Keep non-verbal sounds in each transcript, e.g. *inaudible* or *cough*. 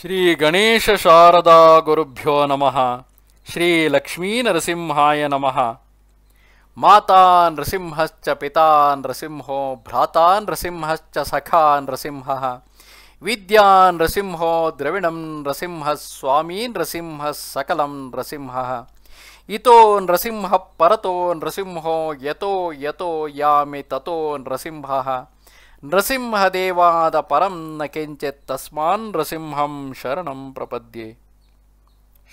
श्रीगणेशशारदागुरुभ्यो नमः श्रीलक्ष्मीनरसिंहाय नमः। माता नृसिंहश्च पिता नृसिंहो भ्राता नृसिंहश्च सखा नृसिंहः। विद्या नृसिंहो द्रविणं नृसिंहः स्वामी नृसिंहः सकलं नृसिंहः। इतो नृसिंहः परतो नृसिंहो यतो यतो यामि ततो नृसिंहः। ನೃಸಿಂಹದೇವಾದ ಪರಂ ನ ಕೆಂಚಿತ್ ತಸ್ಮಾನ್ ನೃಸಿಂಹಂ ಶರಣಂ ಪ್ರಪದ್ಯೆ.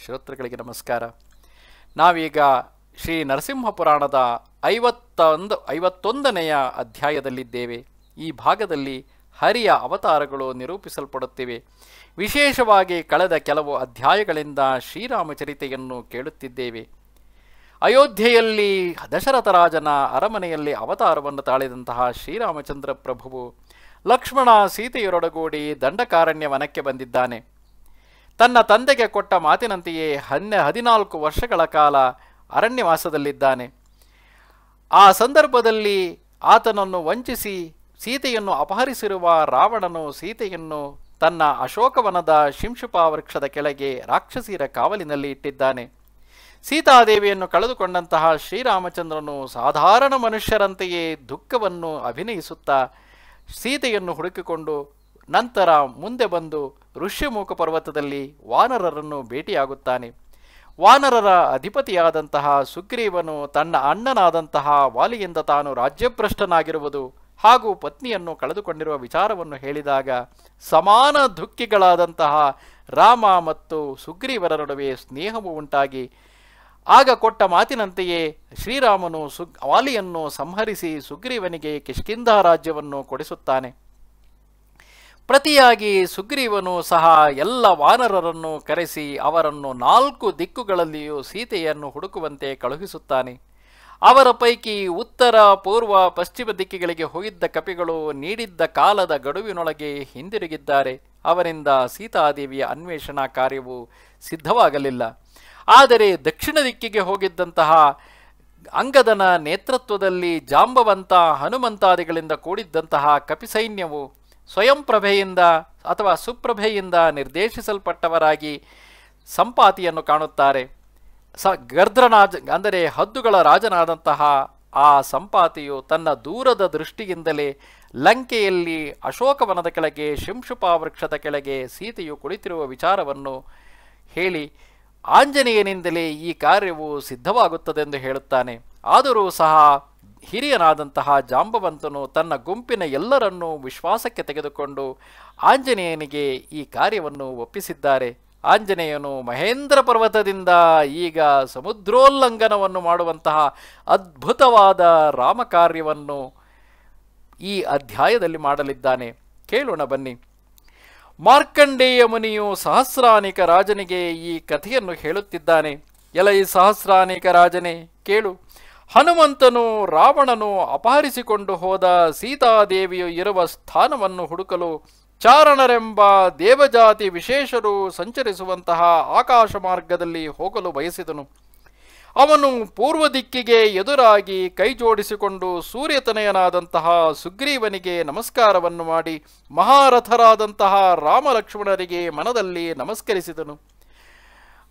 ಶ್ರೋತೃಗಳಿಗೆ ನಮಸ್ಕಾರ. ನಾವೀಗ ಶ್ರೀ ನರಸಿಂಹ ಪುರಾಣದ ಐವತ್ತೊಂದು, ಐವತ್ತೊಂದನೆಯ ಅಧ್ಯಾಯದಲ್ಲಿದ್ದೇವೆ. ಈ ಭಾಗದಲ್ಲಿ ಹರಿಯ ಅವತಾರಗಳು ನಿರೂಪಿಸಲ್ಪಡುತ್ತಿವೆ. ವಿಶೇಷವಾಗಿ ಕಳೆದ ಕೆಲವು ಅಧ್ಯಾಯಗಳಿಂದ ಶ್ರೀರಾಮಚರಿತೆಯನ್ನು ಕೇಳುತ್ತಿದ್ದೇವೆ. ಅಯೋಧ್ಯೆಯಲ್ಲಿ ದಶರಥ ರಾಜನ ಅರಮನೆಯಲ್ಲಿ ಅವತಾರವನ್ನು ತಾಳಿದಂತಹ ಶ್ರೀರಾಮಚಂದ್ರ ಪ್ರಭುವು ಲಕ್ಷ್ಮಣ ಸೀತೆಯರೊಡಗೂಡಿ ದಂಡಕಾರಣ್ಯ ವನಕ್ಕೆ ಬಂದಿದ್ದಾನೆ. ತನ್ನ ತಂದೆಗೆ ಕೊಟ್ಟ ಮಾತಿನಂತೆಯೇ ಹನ್ನೆ ಹದಿನಾಲ್ಕು ವರ್ಷಗಳ ಕಾಲ ಅರಣ್ಯವಾಸದಲ್ಲಿದ್ದಾನೆ. ಆ ಸಂದರ್ಭದಲ್ಲಿ ಆತನನ್ನು ವಂಚಿಸಿ ಸೀತೆಯನ್ನು ಅಪಹರಿಸಿರುವ ರಾವಣನು ಸೀತೆಯನ್ನು ತನ್ನ ಅಶೋಕವನದ ಶಿಂಶುಪಾ ವೃಕ್ಷದ ಕೆಳಗೆ ರಾಕ್ಷಸಿರ ಕಾವಲಿನಲ್ಲಿ ಇಟ್ಟಿದ್ದಾನೆ. ಸೀತಾದೇವಿಯನ್ನು ಕಳೆದುಕೊಂಡಂತಹ ಶ್ರೀರಾಮಚಂದ್ರನು ಸಾಧಾರಣ ಮನುಷ್ಯರಂತೆಯೇ ದುಃಖವನ್ನು ಅಭಿನಯಿಸುತ್ತಾ ಸೀತೆಯನ್ನು ಹುಡುಕಿಕೊಂಡು ನಂತರ ಮುಂದೆ ಬಂದು ಋಷ್ಯಮುಖ ಪರ್ವತದಲ್ಲಿ ವಾನರರನ್ನು ಭೇಟಿಯಾಗುತ್ತಾನೆ. ವಾನರರ ಅಧಿಪತಿಯಾದಂತಹ ಸುಗ್ರೀವನು ತನ್ನ ಅಣ್ಣನಾದಂತಹ ವಾಲಿಯಿಂದ ತಾನು ರಾಜ್ಯಭ್ರಷ್ಟನಾಗಿರುವುದು ಹಾಗೂ ಪತ್ನಿಯನ್ನು ಕಳೆದುಕೊಂಡಿರುವ ವಿಚಾರವನ್ನು ಹೇಳಿದಾಗ ಸಮಾನ ದುಃಖಿಗಳಾದಂತಹ ರಾಮ ಮತ್ತು ಸುಗ್ರೀವರ ನಡುವೆ ಸ್ನೇಹವು ಉಂಟಾಗಿ ಆಗ ಕೊಟ್ಟ ಮಾತಿನಂತೆಯೇ ಶ್ರೀರಾಮನು ಸುಗ್, ವಾಲಿಯನ್ನು ಸಂಹರಿಸಿ ಸುಗ್ರೀವನಿಗೆ ಕಿಷ್ಕಿಂಧ ರಾಜ್ಯವನ್ನು ಕೊಡಿಸುತ್ತಾನೆ. ಪ್ರತಿಯಾಗಿ ಸುಗ್ರೀವನು ಸಹ ಎಲ್ಲ ವಾನರರನ್ನು ಕರೆಸಿ ಅವರನ್ನು ನಾಲ್ಕು ದಿಕ್ಕುಗಳಲ್ಲಿಯೂ ಸೀತೆಯನ್ನು ಹುಡುಕುವಂತೆ ಕಳುಹಿಸುತ್ತಾನೆ. ಅವರ ಪೈಕಿ ಉತ್ತರ, ಪೂರ್ವ, ಪಶ್ಚಿಮ ದಿಕ್ಕಿಗಳಿಗೆ ಹೋಗಿದ್ದ ಕಪಿಗಳು ನೀಡಿದ್ದ ಕಾಲದ ಗಡುವಿನೊಳಗೆ ಹಿಂದಿರುಗಿದ್ದಾರೆ. ಅವರಿಂದ ಸೀತಾದೇವಿಯ ಅನ್ವೇಷಣಾ ಕಾರ್ಯವು ಸಿದ್ಧವಾಗಲಿಲ್ಲ. ಆದರೆ ದಕ್ಷಿಣ ದಿಕ್ಕಿಗೆ ಹೋಗಿದ್ದಂತಹ ಅಂಗದನ ನೇತೃತ್ವದಲ್ಲಿ ಜಾಂಬವಂತ ಹನುಮಂತಾದಿಗಳಿಂದ ಕೂಡಿದ್ದಂತಹ ಕಪಿಸೈನ್ಯವು ಸ್ವಯಂ ಪ್ರಭೆಯಿಂದ ಅಥವಾ ಸುಪ್ರಭೆಯಿಂದ ನಿರ್ದೇಶಿಸಲ್ಪಟ್ಟವರಾಗಿ ಸಂಪಾತಿಯನ್ನು ಕಾಣುತ್ತಾರೆ. ಸ ಗರ್ಧ್ರನಾಜ ಅಂದರೆ ಹದ್ದುಗಳ ರಾಜನಾದಂತಹ ಆ ಸಂಪಾತಿಯು ತನ್ನ ದೂರದ ದೃಷ್ಟಿಯಿಂದಲೇ ಲಂಕೆಯಲ್ಲಿ ಅಶೋಕವನದ ಕೆಳಗೆ ಶಿಂಶುಪಾ ವೃಕ್ಷದ ಕೆಳಗೆ ಸೀತೆಯು ಕುಳಿತಿರುವ ವಿಚಾರವನ್ನು ಹೇಳಿ ಆಂಜನೇಯನಿಂದಲೇ ಈ ಕಾರ್ಯವು ಸಿದ್ಧವಾಗುತ್ತದೆಂದು ಹೇಳುತ್ತಾನೆ. ಆದರೂ ಸಹ ಹಿರಿಯನಾದಂತಹ ಜಾಂಬವಂತನು ತನ್ನ ಗುಂಪಿನ ಎಲ್ಲರನ್ನೂ ವಿಶ್ವಾಸಕ್ಕೆ ತೆಗೆದುಕೊಂಡು ಆಂಜನೇಯನಿಗೆ ಈ ಕಾರ್ಯವನ್ನು ಒಪ್ಪಿಸಿದ್ದಾರೆ. ಆಂಜನೇಯನು ಮಹೇಂದ್ರ ಪರ್ವತದಿಂದ ಈಗ ಸಮುದ್ರೋಲ್ಲಂಘನವನ್ನು ಮಾಡುವಂತಹ ಅದ್ಭುತವಾದ ರಾಮಕಾರ್ಯವನ್ನು ಈ ಅಧ್ಯಾಯದಲ್ಲಿ ಮಾಡಲಿದ್ದಾನೆ. ಕೇಳೋಣ ಬನ್ನಿ. ಮಾರ್ಕಂಡೇಯ ಮುನಿಯು ಸಹಸ್ರಾನಿಕ ರಾಜನಿಗೆ ಈ ಕಥೆಯನ್ನು ಹೇಳುತ್ತಿದ್ದಾನೆ. ಎಲೈ ಸಹಸ್ರಾನಿಕ ರಾಜನೇ, ಕೇಳು. ಹನುಮಂತನು ರಾವಣನು ಅಪಹರಿಸಿಕೊಂಡು ಹೋದ ಸೀತಾದೇವಿಯು ಇರುವ ಸ್ಥಾನವನ್ನು ಹುಡುಕಲು ಚಾರಣರೆಂಬ ದೇವಜಾತಿ ವಿಶೇಷರು ಸಂಚರಿಸುವಂತಹ ಆಕಾಶ ಮಾರ್ಗದಲ್ಲಿ ಹೋಗಲು ಬಯಸಿದನು. ಅವನು ಪೂರ್ವ ದಿಕ್ಕಿಗೆ ಎದುರಾಗಿ ಕೈ ಜೋಡಿಸಿಕೊಂಡು ಸೂರ್ಯತನಯನಾದಂತಹ ಸುಗ್ರೀವನಿಗೆ ನಮಸ್ಕಾರವನ್ನು ಮಾಡಿ ಮಹಾರಥರಾದಂತಹ ರಾಮಲಕ್ಷ್ಮಣರಿಗೆ ಮನದಲ್ಲಿ ನಮಸ್ಕರಿಸಿದನು.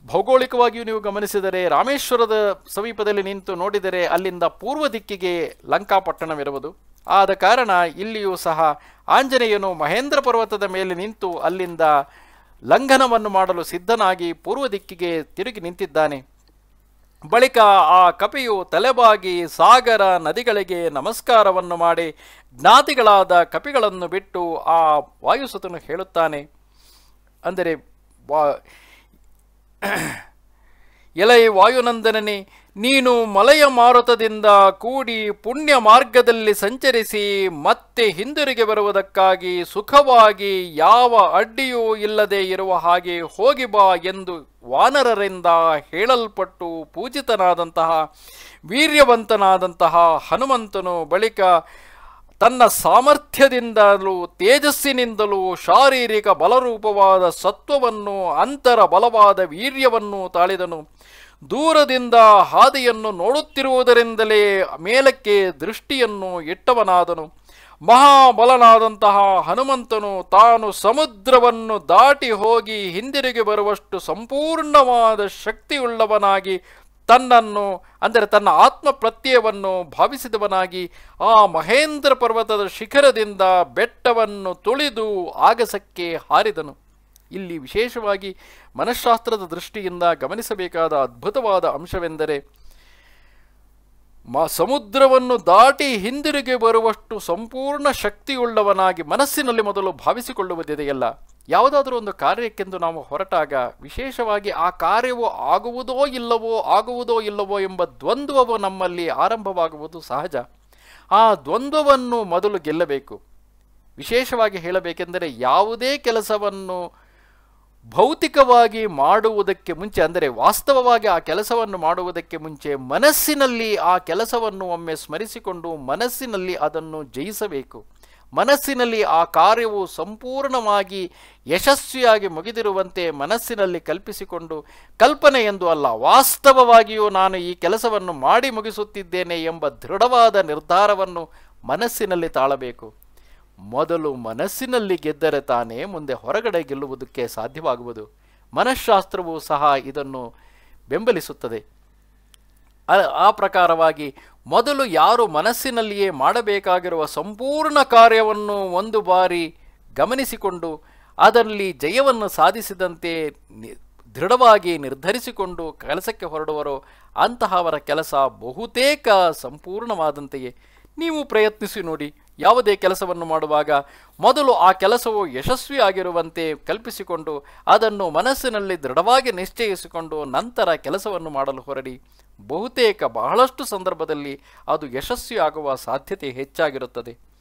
ಭೌಗೋಳಿಕವಾಗಿಯೂ ನೀವು ಗಮನಿಸಿದರೆ ರಾಮೇಶ್ವರದ ಸಮೀಪದಲ್ಲಿ ನಿಂತು ನೋಡಿದರೆ ಅಲ್ಲಿಂದ ಪೂರ್ವ ದಿಕ್ಕಿಗೆ ಲಂಕಾಪಟ್ಟಣವಿರುವುದು. ಆದ ಕಾರಣ ಇಲ್ಲಿಯೂ ಸಹ ಆಂಜನೇಯನು ಮಹೇಂದ್ರ ಪರ್ವತದ ಮೇಲೆ ನಿಂತು ಅಲ್ಲಿಂದ ಲಂಘನವನ್ನು ಮಾಡಲು ಸಿದ್ಧನಾಗಿ ಪೂರ್ವ ದಿಕ್ಕಿಗೆ ತಿರುಗಿ ನಿಂತಿದ್ದಾನೆ. ಬಳಿಕ ಆ ಕಪಿಯು ತಲೆಬಾಗಿ ಸಾಗರ ನದಿಗಳಿಗೆ ನಮಸ್ಕಾರವನ್ನು ಮಾಡಿ ಜ್ಞಾತಿಗಳಾದ ಕಪಿಗಳನ್ನು ಬಿಟ್ಟು ಆ ವಾಯುಸುತನು ಹೇಳುತ್ತಾನೆ. ಅಂದರೆ ವಾ *clears throat* ಎಲೈ ವಾಯುನಂದನನೇ ನೀನು ಮಲಯ ಮಾರುತದಿಂದ ಕೂಡಿ ಪುಣ್ಯ ಮಾರ್ಗದಲ್ಲಿ ಸಂಚರಿಸಿ ಮತ್ತೆ ಹಿಂದಿರುಗಿ ಬರುವುದಕ್ಕಾಗಿ ಸುಖವಾಗಿ ಯಾವ ಅಡ್ಡಿಯೂ ಇಲ್ಲದೆ ಇರುವ ಹಾಗೆ ಹೋಗಿ ಬಾ ಎಂದು ವಾನರರಿಂದ ಹೇಳಲ್ಪಟ್ಟು ಪೂಜಿತನಾದಂತಹ, ವೀರ್ಯವಂತನಾದಂತಹ ಹನುಮಂತನು ಬಳಿಕ ತನ್ನ ಸಾಮರ್ಥ್ಯದಿಂದಲೂ ತೇಜಸ್ಸಿನಿಂದಲೂ ಶಾರೀರಿಕ ಬಲರೂಪವಾದ ಸತ್ವವನ್ನು, ಅಂತರ ಬಲವಾದ ವೀರ್ಯವನ್ನು ತಾಳಿದನು. ದೂರದಿಂದ ಹಾದಿಯನ್ನು ನೋಡುತ್ತಿರುವುದರಿಂದಲೇ ಮೇಲಕ್ಕೆ ದೃಷ್ಟಿಯನ್ನು ಇಟ್ಟವನಾದನು. ಮಹಾಬಲನಾದಂತಹ ಹನುಮಂತನು ತಾನು ಸಮುದ್ರವನ್ನು ದಾಟಿ ಹೋಗಿ ಹಿಂದಿರುಗಿ ಬರುವಷ್ಟು ಸಂಪೂರ್ಣವಾದ ಶಕ್ತಿಯುಳ್ಳವನಾಗಿ ತನ್ನನ್ನು, ಅಂದರೆ ತನ್ನ ಆತ್ಮ ಪ್ರತ್ಯಯವನ್ನು ಭಾವಿಸಿದವನಾಗಿ ಆ ಮಹೇಂದ್ರ ಪರ್ವತದ ಶಿಖರದಿಂದ ಬೆಟ್ಟವನ್ನು ತುಳಿದು ಆಗಸಕ್ಕೆ ಹಾರಿದನು. ಇಲ್ಲಿ ವಿಶೇಷವಾಗಿ ಮನಃಶಾಸ್ತ್ರದ ದೃಷ್ಟಿಯಿಂದ ಗಮನಿಸಬೇಕಾದ ಅದ್ಭುತವಾದ ಅಂಶವೆಂದರೆ, ಮ ಸಮುದ್ರವನ್ನು ದಾಟಿ ಹಿಂದಿರುಗಿ ಬರುವಷ್ಟು ಸಂಪೂರ್ಣ ಶಕ್ತಿಯುಳ್ಳವನಾಗಿ ಮನಸ್ಸಿನಲ್ಲಿ ಮೊದಲು ಭಾವಿಸಿಕೊಳ್ಳುವುದಿದೆಯಲ್ಲ. ಯಾವುದಾದರೂ ಒಂದು ಕಾರ್ಯಕ್ಕೆಂದು ನಾವು ಹೊರಟಾಗ ವಿಶೇಷವಾಗಿ ಆ ಕಾರ್ಯವು ಆಗುವುದೋ ಇಲ್ಲವೋ ಆಗುವುದೋ ಇಲ್ಲವೋ ಎಂಬ ದ್ವಂದ್ವವು ನಮ್ಮಲ್ಲಿ ಆರಂಭವಾಗುವುದು ಸಹಜ. ಆ ದ್ವಂದ್ವವನ್ನು ಮೊದಲು ಗೆಲ್ಲಬೇಕು. ವಿಶೇಷವಾಗಿ ಹೇಳಬೇಕೆಂದರೆ ಯಾವುದೇ ಕೆಲಸವನ್ನು ಭೌತಿಕವಾಗಿ ಮಾಡುವುದಕ್ಕೆ ಮುಂಚೆ, ಅಂದರೆ ವಾಸ್ತವವಾಗಿ ಆ ಕೆಲಸವನ್ನು ಮಾಡುವುದಕ್ಕೆ ಮುಂಚೆ ಮನಸ್ಸಿನಲ್ಲಿ ಆ ಕೆಲಸವನ್ನು ಒಮ್ಮೆ ಸ್ಮರಿಸಿಕೊಂಡು ಮನಸ್ಸಿನಲ್ಲಿ ಅದನ್ನು ಜಯಿಸಬೇಕು. ಮನಸ್ಸಿನಲ್ಲಿ ಆ ಕಾರ್ಯವು ಸಂಪೂರ್ಣವಾಗಿ ಯಶಸ್ವಿಯಾಗಿ ಮುಗಿದಿರುವಂತೆ ಮನಸ್ಸಿನಲ್ಲಿ ಕಲ್ಪಿಸಿಕೊಂಡು, ಕಲ್ಪನೆ ಎಂದು ಅಲ್ಲ, ವಾಸ್ತವವಾಗಿಯೂ ನಾನು ಈ ಕೆಲಸವನ್ನು ಮಾಡಿ ಮುಗಿಸುತ್ತಿದ್ದೇನೆ ಎಂಬ ದೃಢವಾದ ನಿರ್ಧಾರವನ್ನು ಮನಸ್ಸಿನಲ್ಲಿ ತಾಳಬೇಕು. ಮೊದಲು ಮನಸ್ಸಿನಲ್ಲಿ ಗೆದ್ದರೆ ತಾನೇ ಮುಂದೆ ಹೊರಗಡೆ ಗೆಲ್ಲುವುದಕ್ಕೆ ಸಾಧ್ಯವಾಗುವುದು. ಮನಃಶಾಸ್ತ್ರವು ಸಹ ಇದನ್ನು ಬೆಂಬಲಿಸುತ್ತದೆ. ಆ- ಪ್ರಕಾರವಾಗಿ ಮೊದಲು ಯಾರು ಮನಸ್ಸಿನಲ್ಲಿಯೇ ಮಾಡಬೇಕಾಗಿರುವ ಸಂಪೂರ್ಣ ಕಾರ್ಯವನ್ನು ಒಂದು ಬಾರಿ ಗಮನಿಸಿಕೊಂಡು, ಅದರಲ್ಲಿ ಜಯವನ್ನು ಸಾಧಿಸಿದಂತೆ ದೃಢವಾಗಿ ನಿರ್ಧರಿಸಿಕೊಂಡು ಕೆಲಸಕ್ಕೆ ಹೊರಡುವರೋ, ಅಂತಹವರ ಕೆಲಸ ಬಹುತೇಕ ಸಂಪೂರ್ಣವಾದಂತೆಯೇ. ನೀವು ಪ್ರಯತ್ನಿಸಿ ನೋಡಿ. ಯಾವುದೇ ಕೆಲಸವನ್ನು ಮಾಡುವಾಗ ಮೊದಲು ಆ ಕೆಲಸವು ಯಶಸ್ವಿಯಾಗಿರುವಂತೆ ಕಲ್ಪಿಸಿಕೊಂಡು ಅದನ್ನು ಮನಸ್ಸಿನಲ್ಲಿ ದೃಢವಾಗಿ ನಿಶ್ಚಯಿಸಿಕೊಂಡು ನಂತರ ಕೆಲಸವನ್ನು ಮಾಡಲು ಹೊರಡಿ. ಬಹುತೇಕ ಬಹಳಷ್ಟು ಸಂದರ್ಭದಲ್ಲಿ ಅದು ಯಶಸ್ವಿಯಾಗುವ ಸಾಧ್ಯತೆ ಹೆಚ್ಚಾಗಿರುತ್ತದೆ.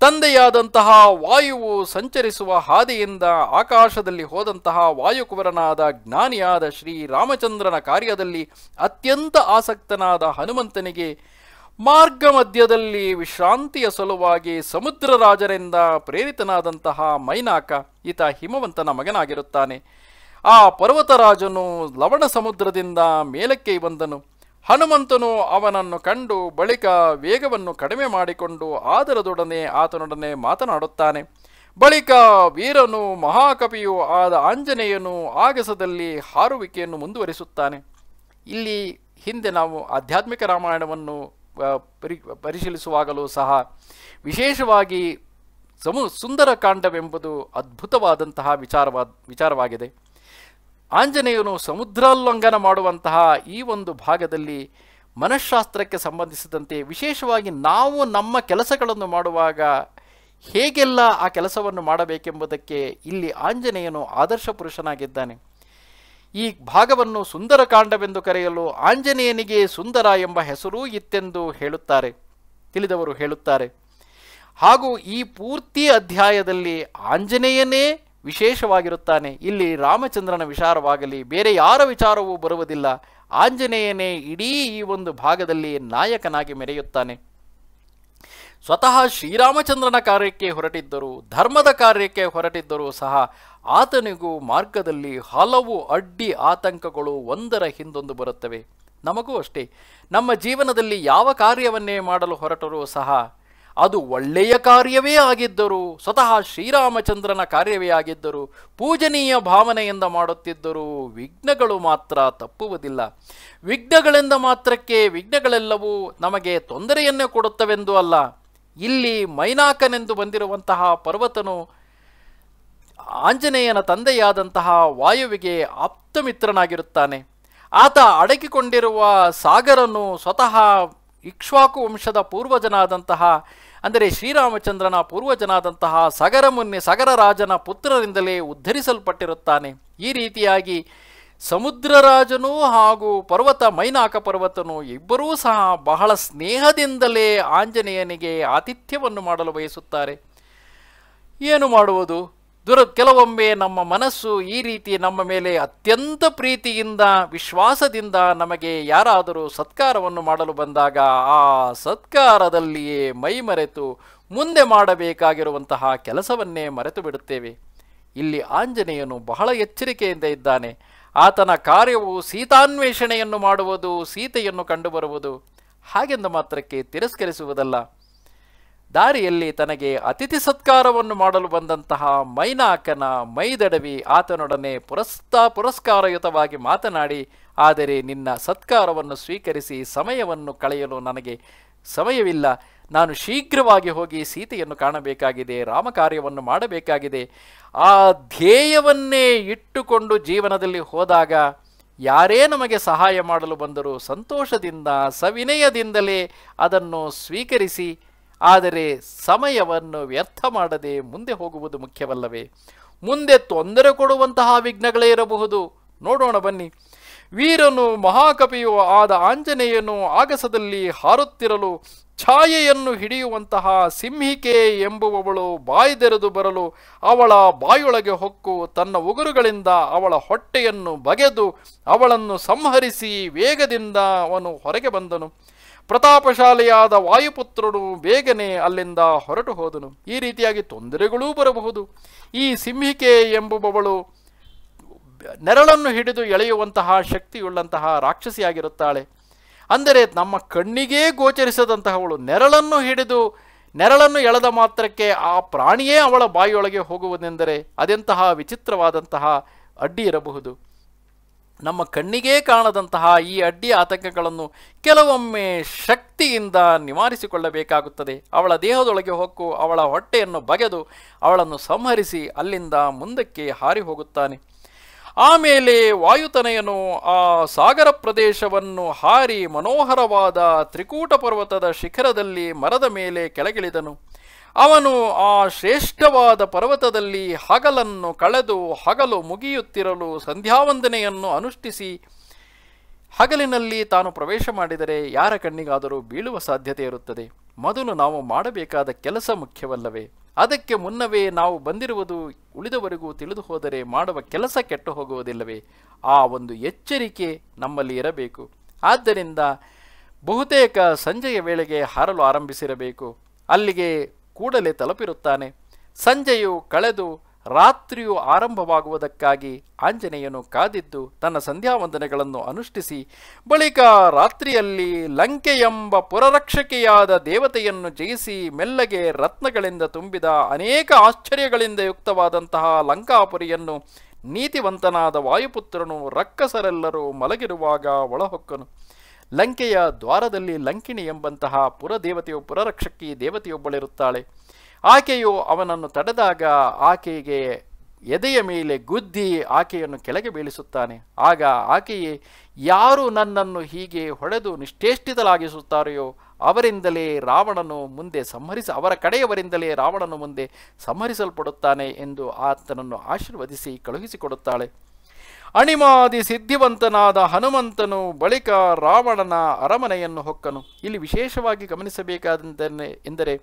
ತಂದೆಯಾದಂತಹ ವಾಯುವು ಸಂಚರಿಸುವ ಹಾದಿಯಿಂದ ಆಕಾಶದಲ್ಲಿ ಹೋದಂತಹ ವಾಯುಕುವರನಾದ ಜ್ಞಾನಿಯಾದ ಶ್ರೀ ರಾಮಚಂದ್ರನ ಕಾರ್ಯದಲ್ಲಿ ಅತ್ಯಂತ ಆಸಕ್ತನಾದ ಹನುಮಂತನಿಗೆ ಮಾರ್ಗ ಮಧ್ಯದಲ್ಲಿ ವಿಶ್ರಾಂತಿಯ ಸಲುವಾಗಿ ಸಮುದ್ರ ರಾಜರಿಂದ ಪ್ರೇರಿತನಾದಂತಹ ಮೈನಾಕ, ಈತ ಹಿಮವಂತನ ಮಗನಾಗಿರುತ್ತಾನೆ. ಆ ಪರ್ವತರಾಜನು ಲವಣ ಸಮುದ್ರದಿಂದ ಮೇಲಕ್ಕೆ ಬಂದನು. ಹನುಮಂತನು ಅವನನ್ನು ಕಂಡು ಬಳಿಕ ವೇಗವನ್ನು ಕಡಿಮೆ ಮಾಡಿಕೊಂಡು ಆದರದೊಡನೆ ಆತನೊಡನೆ ಮಾತನಾಡುತ್ತಾನೆ. ಬಳಿಕ ವೀರನು ಮಹಾಕವಿಯೂ ಆದ ಆಂಜನೇಯನು ಆಗಸದಲ್ಲಿ ಹಾರುವಿಕೆಯನ್ನು ಮುಂದುವರಿಸುತ್ತಾನೆ. ಇಲ್ಲಿ ಹಿಂದೆ ನಾವು ಆಧ್ಯಾತ್ಮಿಕ ರಾಮಾಯಣವನ್ನು ಪರಿ, ಪರಿಶೀಲಿಸುವಾಗಲೂ ಸಹ ವಿಶೇಷವಾಗಿ ಸಮು ಸುಂದರಕಾಂಡವೆಂಬುದು ಅದ್ಭುತವಾದಂತಹ ವಿಚಾರವಾದ, ವಿಚಾರವಾಗಿದೆ. ಆಂಜನೇಯನು ಸಮುದ್ರಾಲ್ಲಂಘನ ಮಾಡುವಂತಹ ಈ ಒಂದು ಭಾಗದಲ್ಲಿ ಮನಃಶಾಸ್ತ್ರಕ್ಕೆ ಸಂಬಂಧಿಸಿದಂತೆ ವಿಶೇಷವಾಗಿ ನಾವು ನಮ್ಮ ಕೆಲಸಗಳನ್ನು ಮಾಡುವಾಗ ಹೇಗೆಲ್ಲ ಆ ಕೆಲಸವನ್ನು ಮಾಡಬೇಕೆಂಬುದಕ್ಕೆ ಇಲ್ಲಿ ಆಂಜನೇಯನು ಆದರ್ಶ ಪುರುಷನಾಗಿದ್ದಾನೆ. ಈ ಭಾಗವನ್ನು ಸುಂದರಕಾಂಡವೆಂದು ಕರೆಯಲು ಆಂಜನೇಯನಿಗೆ ಸುಂದರ ಎಂಬ ಹೆಸರೂ ಇತ್ತೆಂದು ಹೇಳುತ್ತಾರೆ, ತಿಳಿದವರು ಹೇಳುತ್ತಾರೆ. ಹಾಗೂ ಈ ಪೂರ್ತಿ ಅಧ್ಯಾಯದಲ್ಲಿ ಆಂಜನೇಯನೇ ವಿಶೇಷವಾಗಿರುತ್ತಾನೆ. ಇಲ್ಲಿ ರಾಮಚಂದ್ರನ ವಿಚಾರವಾಗಲಿ, ಬೇರೆ ಯಾರ ವಿಚಾರವೂ ಬರುವುದಿಲ್ಲ. ಆಂಜನೇಯನೇ ಇಡೀ ಈ ಒಂದು ಭಾಗದಲ್ಲಿ ನಾಯಕನಾಗಿ ಮೆರೆಯುತ್ತಾನೆ. ಸ್ವತಃ ಶ್ರೀರಾಮಚಂದ್ರನ ಕಾರ್ಯಕ್ಕೆ ಹೊರಟಿದ್ದರು, ಧರ್ಮದ ಕಾರ್ಯಕ್ಕೆ ಹೊರಟಿದ್ದರೂ ಸಹ ಆತನಿಗೂ ಮಾರ್ಗದಲ್ಲಿ ಹಲವು ಅಡ್ಡಿ ಆತಂಕಗಳು ಒಂದರ ಹಿಂದೊಂದು ಬರುತ್ತವೆ. ನಮಗೂ ಅಷ್ಟೇ. ನಮ್ಮ ಜೀವನದಲ್ಲಿ ಯಾವ ಕಾರ್ಯವನ್ನೇ ಮಾಡಲು ಹೊರಟರೂ ಸಹ ಅದು ಒಳ್ಳೆಯ ಕಾರ್ಯವೇ ಆಗಿದ್ದರೂ, ಸ್ವತಃ ಶ್ರೀರಾಮಚಂದ್ರನ ಕಾರ್ಯವೇ ಆಗಿದ್ದರೂ, ಪೂಜನೀಯ ಭಾವನೆಯಿಂದ ಮಾಡುತ್ತಿದ್ದರೂ ವಿಘ್ನಗಳು ಮಾತ್ರ ತಪ್ಪುವುದಿಲ್ಲ. ವಿಘ್ನಗಳಿಂದ ಮಾತ್ರಕ್ಕೆ ವಿಘ್ನಗಳೆಲ್ಲವೂ ನಮಗೆ ತೊಂದರೆಯನ್ನೇ ಕೊಡುತ್ತವೆಂದು ಅಲ್ಲ. ಇಲ್ಲಿ ಮೈನಾಕನೆಂದು ಬಂದಿರುವಂತಹ ಪರ್ವತನು ಆಂಜನೇಯನ ತಂದೆಯಾದಂತಹ ವಾಯುವಿಗೆ ಆಪ್ತಮಿತ್ರನಾಗಿರುತ್ತಾನೆ. ಆತ ಅಡಗಿಕೊಂಡಿರುವ ಸಾಗರನು ಸ್ವತಃ ಇಕ್ಷ್ವಾಕು ವಂಶದ ಪೂರ್ವಜನಾದಂತಹ, ಅಂದರೆ ಶ್ರೀರಾಮಚಂದ್ರನ ಪೂರ್ವಜನಾದಂತಹ ಸಗರ ಮುನ್ನೆ ಸಗರ ರಾಜನ ಪುತ್ರರಿಂದಲೇ ಉದ್ಧರಿಸಲ್ಪಟ್ಟಿರುತ್ತಾನೆ. ಈ ರೀತಿಯಾಗಿ ಸಮುದ್ರರಾಜನು ಹಾಗೂ ಪರ್ವತ ಮೈನಾಕ ಪರ್ವತನು ಇಬ್ಬರೂ ಸಹ ಬಹಳ ಸ್ನೇಹದಿಂದಲೇ ಆಂಜನೇಯನಿಗೆ ಆತಿಥ್ಯವನ್ನು ಮಾಡಲು ಬಯಸುತ್ತಾರೆ. ಏನು ಮಾಡುವುದು? ದುರ, ಕೆಲವೊಮ್ಮೆ ನಮ್ಮ ಮನಸ್ಸು ಈ ರೀತಿ ನಮ್ಮ ಮೇಲೆ ಅತ್ಯಂತ ಪ್ರೀತಿಯಿಂದ, ವಿಶ್ವಾಸದಿಂದ ನಮಗೆ ಯಾರಾದರೂ ಸತ್ಕಾರವನ್ನು ಮಾಡಲು ಬಂದಾಗ ಆ ಸತ್ಕಾರದಲ್ಲಿಯೇ ಮೈಮರೆತು ಮುಂದೆ ಮಾಡಬೇಕಾಗಿರುವಂತಹ ಕೆಲಸವನ್ನೇ ಮರೆತು ಬಿಡುತ್ತೇವೆ ಇಲ್ಲಿ ಆಂಜನೇಯನು ಬಹಳ ಎಚ್ಚರಿಕೆಯಿಂದ ಇದ್ದಾನೆ. ಆತನ ಕಾರ್ಯವು ಸೀತಾನ್ವೇಷಣೆಯನ್ನು ಮಾಡುವುದು, ಸೀತೆಯನ್ನು ಕಂಡುಬರುವುದು, ಹಾಗೆಂದು ಮಾತ್ರಕ್ಕೆ ತಿರಸ್ಕರಿಸುವುದಲ್ಲ. ದಾರಿಯಲ್ಲಿ ತನಗೆ ಅತಿಥಿ ಸತ್ಕಾರವನ್ನು ಮಾಡಲು ಬಂದಂತಹ ಮೈನಾಕನ ಮೈದಡವಿ ಆತನೊಡನೆ ಪುರಸ್ತಾ ಪುರಸ್ಕಾರಯುತವಾಗಿ ಮಾತನಾಡಿ, ಆದರೆ ನಿನ್ನ ಸತ್ಕಾರವನ್ನು ಸ್ವೀಕರಿಸಿ ಸಮಯವನ್ನು ಕಳೆಯಲು ನನಗೆ ಸಮಯವಿಲ್ಲ. ನಾನು ಶೀಘ್ರವಾಗಿ ಹೋಗಿ ಸೀತೆಯನ್ನು ಕಾಣಬೇಕಾಗಿದೆ ರಾಮ ಕಾರ್ಯವನ್ನು ಮಾಡಬೇಕಾಗಿದೆ. ಆ ಧ್ಯೇಯವನ್ನೇ ಇಟ್ಟುಕೊಂಡು ಜೀವನದಲ್ಲಿ ಹೋದಾಗ ಯಾರೇ ನಮಗೆ ಸಹಾಯ ಮಾಡಲು ಬಂದರೂ ಸಂತೋಷದಿಂದ, ಸವಿನಯದಿಂದಲೇ ಅದನ್ನು ಸ್ವೀಕರಿಸಿ, ಆದರೆ ಸಮಯವನ್ನು ವ್ಯರ್ಥ ಮಾಡದೆ ಮುಂದೆ ಹೋಗುವುದು ಮುಖ್ಯವಲ್ಲವೇ? ಮುಂದೆ ತೊಂದರೆ ಕೊಡುವಂತಹ ವಿಘ್ನಗಳೇ ಇರಬಹುದು. ನೋಡೋಣ ಬನ್ನಿ. ವೀರನು ಮಹಾಕವಿಯು ಆದ ಆಂಜನೇಯನು ಆಗಸದಲ್ಲಿ ಹಾರುತ್ತಿರಲು, ಛಾಯೆಯನ್ನು ಹಿಡಿಯುವಂತಹ ಸಿಂಹಿಕೆ ಎಂಬುವವಳು ಬಾಯ್ದೆರೆದು ಬರಲು, ಅವಳ ಬಾಯೊಳಗೆ ಹೊಕ್ಕು ತನ್ನ ಉಗುರುಗಳಿಂದ ಅವಳ ಹೊಟ್ಟೆಯನ್ನು ಬಗೆದು ಅವಳನ್ನು ಸಂಹರಿಸಿ ವೇಗದಿಂದ ಅವನು ಹೊರಗೆ ಬಂದನು. ಪ್ರತಾಪಶಾಲಿಯಾದ ವಾಯುಪುತ್ರನು ಬೇಗನೆ ಅಲ್ಲಿಂದ ಹೊರಟು ಹೋದನು. ಈ ರೀತಿಯಾಗಿ ತೊಂದರೆಗಳೂ ಬರಬಹುದು. ಈ ಸಿಂಹಿಕೆ ಎಂಬುವವಳು ನೆರಳನ್ನು ಹಿಡಿದು ಎಳೆಯುವಂತಹ ಶಕ್ತಿಯುಳ್ಳಂತಹ ರಾಕ್ಷಸಿಯಾಗಿರುತ್ತಾಳೆ. ಅಂದರೆ ನಮ್ಮ ಕಣ್ಣಿಗೇ ಗೋಚರಿಸದಂತಹವಳು ನೆರಳನ್ನು ಹಿಡಿದು ನೆರಳನ್ನು ಎಳೆದ ಮಾತ್ರಕ್ಕೆ ಆ ಪ್ರಾಣಿಯೇ ಅವಳ ಬಾಯಿಯೊಳಗೆ ಹೋಗುವುದೆಂದರೆ ಅದೆಂತಹ ವಿಚಿತ್ರವಾದಂತಹ ಅಡ್ಡಿ ಇರಬಹುದು. ನಮ್ಮ ಕಣ್ಣಿಗೇ ಕಾಣದಂತಹ ಈ ಅಡ್ಡಿ ಆತಂಕಗಳನ್ನು ಕೆಲವೊಮ್ಮೆ ಶಕ್ತಿಯಿಂದ ನಿವಾರಿಸಿಕೊಳ್ಳಬೇಕಾಗುತ್ತದೆ. ಅವಳ ದೇಹದೊಳಗೆ ಹೊಕ್ಕು, ಅವಳ ಹೊಟ್ಟೆಯನ್ನು ಬಗೆದು ಅವಳನ್ನು ಸಂಹರಿಸಿ ಅಲ್ಲಿಂದ ಮುಂದಕ್ಕೆ ಹಾರಿ ಹೋಗುತ್ತಾನೆ. ಆಮೇಲೆ ವಾಯುತನಯನು ಆ ಸಾಗರ ಪ್ರದೇಶವನ್ನು ಹಾರಿ ಮನೋಹರವಾದ ತ್ರಿಕೂಟ ಪರ್ವತದ ಶಿಖರದಲ್ಲಿ ಮರದ ಮೇಲೆ ಕೆಳಗಿಳಿದನು. ಅವನು ಆ ಶ್ರೇಷ್ಠವಾದ ಪರ್ವತದಲ್ಲಿ ಹಗಲನ್ನು ಕಳೆದು ಹಗಲು ಮುಗಿಯುತ್ತಿರಲು ಸಂಧ್ಯಾವಂದನೆಯನ್ನು ಅನುಷ್ಠಿಸಿ ಹಗಲಿನಲ್ಲಿ ತಾನು ಪ್ರವೇಶ ಮಾಡಿದರೆ ಯಾರ ಕಣ್ಣಿಗಾದರೂ ಬೀಳುವ ಸಾಧ್ಯತೆ ಇರುತ್ತದೆ. ಮೊದಲು ನಾವು ಮಾಡಬೇಕಾದ ಕೆಲಸ ಮುಖ್ಯವಲ್ಲವೇ? ಅದಕ್ಕೆ ಮುನ್ನವೇ ನಾವು ಬಂದಿರುವುದು ಉಳಿದವರೆಗೂ ತಿಳಿದು ಹೋದರೆ ಮಾಡುವ ಕೆಲಸ ಕೆಟ್ಟು ಹೋಗುವುದಿಲ್ಲವೇ? ಆ ಒಂದು ಎಚ್ಚರಿಕೆ ನಮ್ಮಲ್ಲಿ ಇರಬೇಕು. ಆದ್ದರಿಂದ ಬಹುತೇಕ ಸಂಜೆಯ ವೇಳೆಗೆ ಹಾರಲು ಆರಂಭಿಸಿರಬೇಕು. ಅಲ್ಲಿಗೆ ಕೂಡಲೇ ತಲುಪಿರುತ್ತಾನೆ. ಸಂಜೆಯು ಕಳೆದು ರಾತ್ರಿಯು ಆರಂಭವಾಗುವುದಕ್ಕಾಗಿ ಆಂಜನೇಯನು ಕಾದಿದ್ದು ತನ್ನ ಸಂಧ್ಯಾವಂದನೆಗಳನ್ನು ಅನುಷ್ಠಿಸಿ, ಬಳಿಕ ರಾತ್ರಿಯಲ್ಲಿ ಲಂಕೆ ಎಂಬ ಪುರರಕ್ಷಕಿಯಾದ ದೇವತೆಯನ್ನು ಜಯಿಸಿ ಮೆಲ್ಲಗೆ ರತ್ನಗಳಿಂದ ತುಂಬಿದ ಅನೇಕ ಆಶ್ಚರ್ಯಗಳಿಂದ ಯುಕ್ತವಾದಂತಹ ಲಂಕಾಪುರಿಯನ್ನು ನೀತಿವಂತನಾದ ವಾಯುಪುತ್ರನು ರಕ್ಕಸರೆಲ್ಲರೂ ಮಲಗಿರುವಾಗ ಒಳಹೊಕ್ಕನು. ಲಂಕೆಯ ದ್ವಾರದಲ್ಲಿ ಲಂಕಿಣಿ ಎಂಬಂತಹ ಪುರದೇವತೆಯು ಪುರರಕ್ಷಕಿ ದೇವತೆಯೊಬ್ಬಳಿರುತ್ತಾಳೆ. ಆಕೆಯು ಅವನನ್ನು ತಡೆದಾಗ ಆಕೆಗೆ ಎದೆಯ ಮೇಲೆ ಗುದ್ದಿ ಆಕೆಯನ್ನು ಕೆಳಗೆ ಬೀಳಿಸುತ್ತಾನೆ. ಆಗ ಆಕೆಯೇ, ಯಾರು ನನ್ನನ್ನು ಹೀಗೆ ಹೊಡೆದು ನಿಷ್ಠೇಷ್ಠಿತಲಾಗಿಸುತ್ತಾರೆಯೋ ಅವರಿಂದಲೇ ರಾವಣನು ಮುಂದೆ ಸಂಹರಿಸ, ಅವರ ಕಡೆಯವರಿಂದಲೇ ರಾವಣನು ಮುಂದೆ ಸಂಹರಿಸಲ್ಪಡುತ್ತಾನೆ ಎಂದು ಆತನನ್ನು ಆಶೀರ್ವದಿಸಿ ಕಳುಹಿಸಿಕೊಡುತ್ತಾಳೆ. ಅಣಿಮಾದಿ ಸಿದ್ಧಿವಂತನಾದ ಹನುಮಂತನು ಬಳಿಕ ರಾವಣನ ಅರಮನೆಯನ್ನು ಹೊಕ್ಕನು. ಇಲ್ಲಿ ವಿಶೇಷವಾಗಿ ಗಮನಿಸಬೇಕಾದಂತೆ ಎಂದರೆ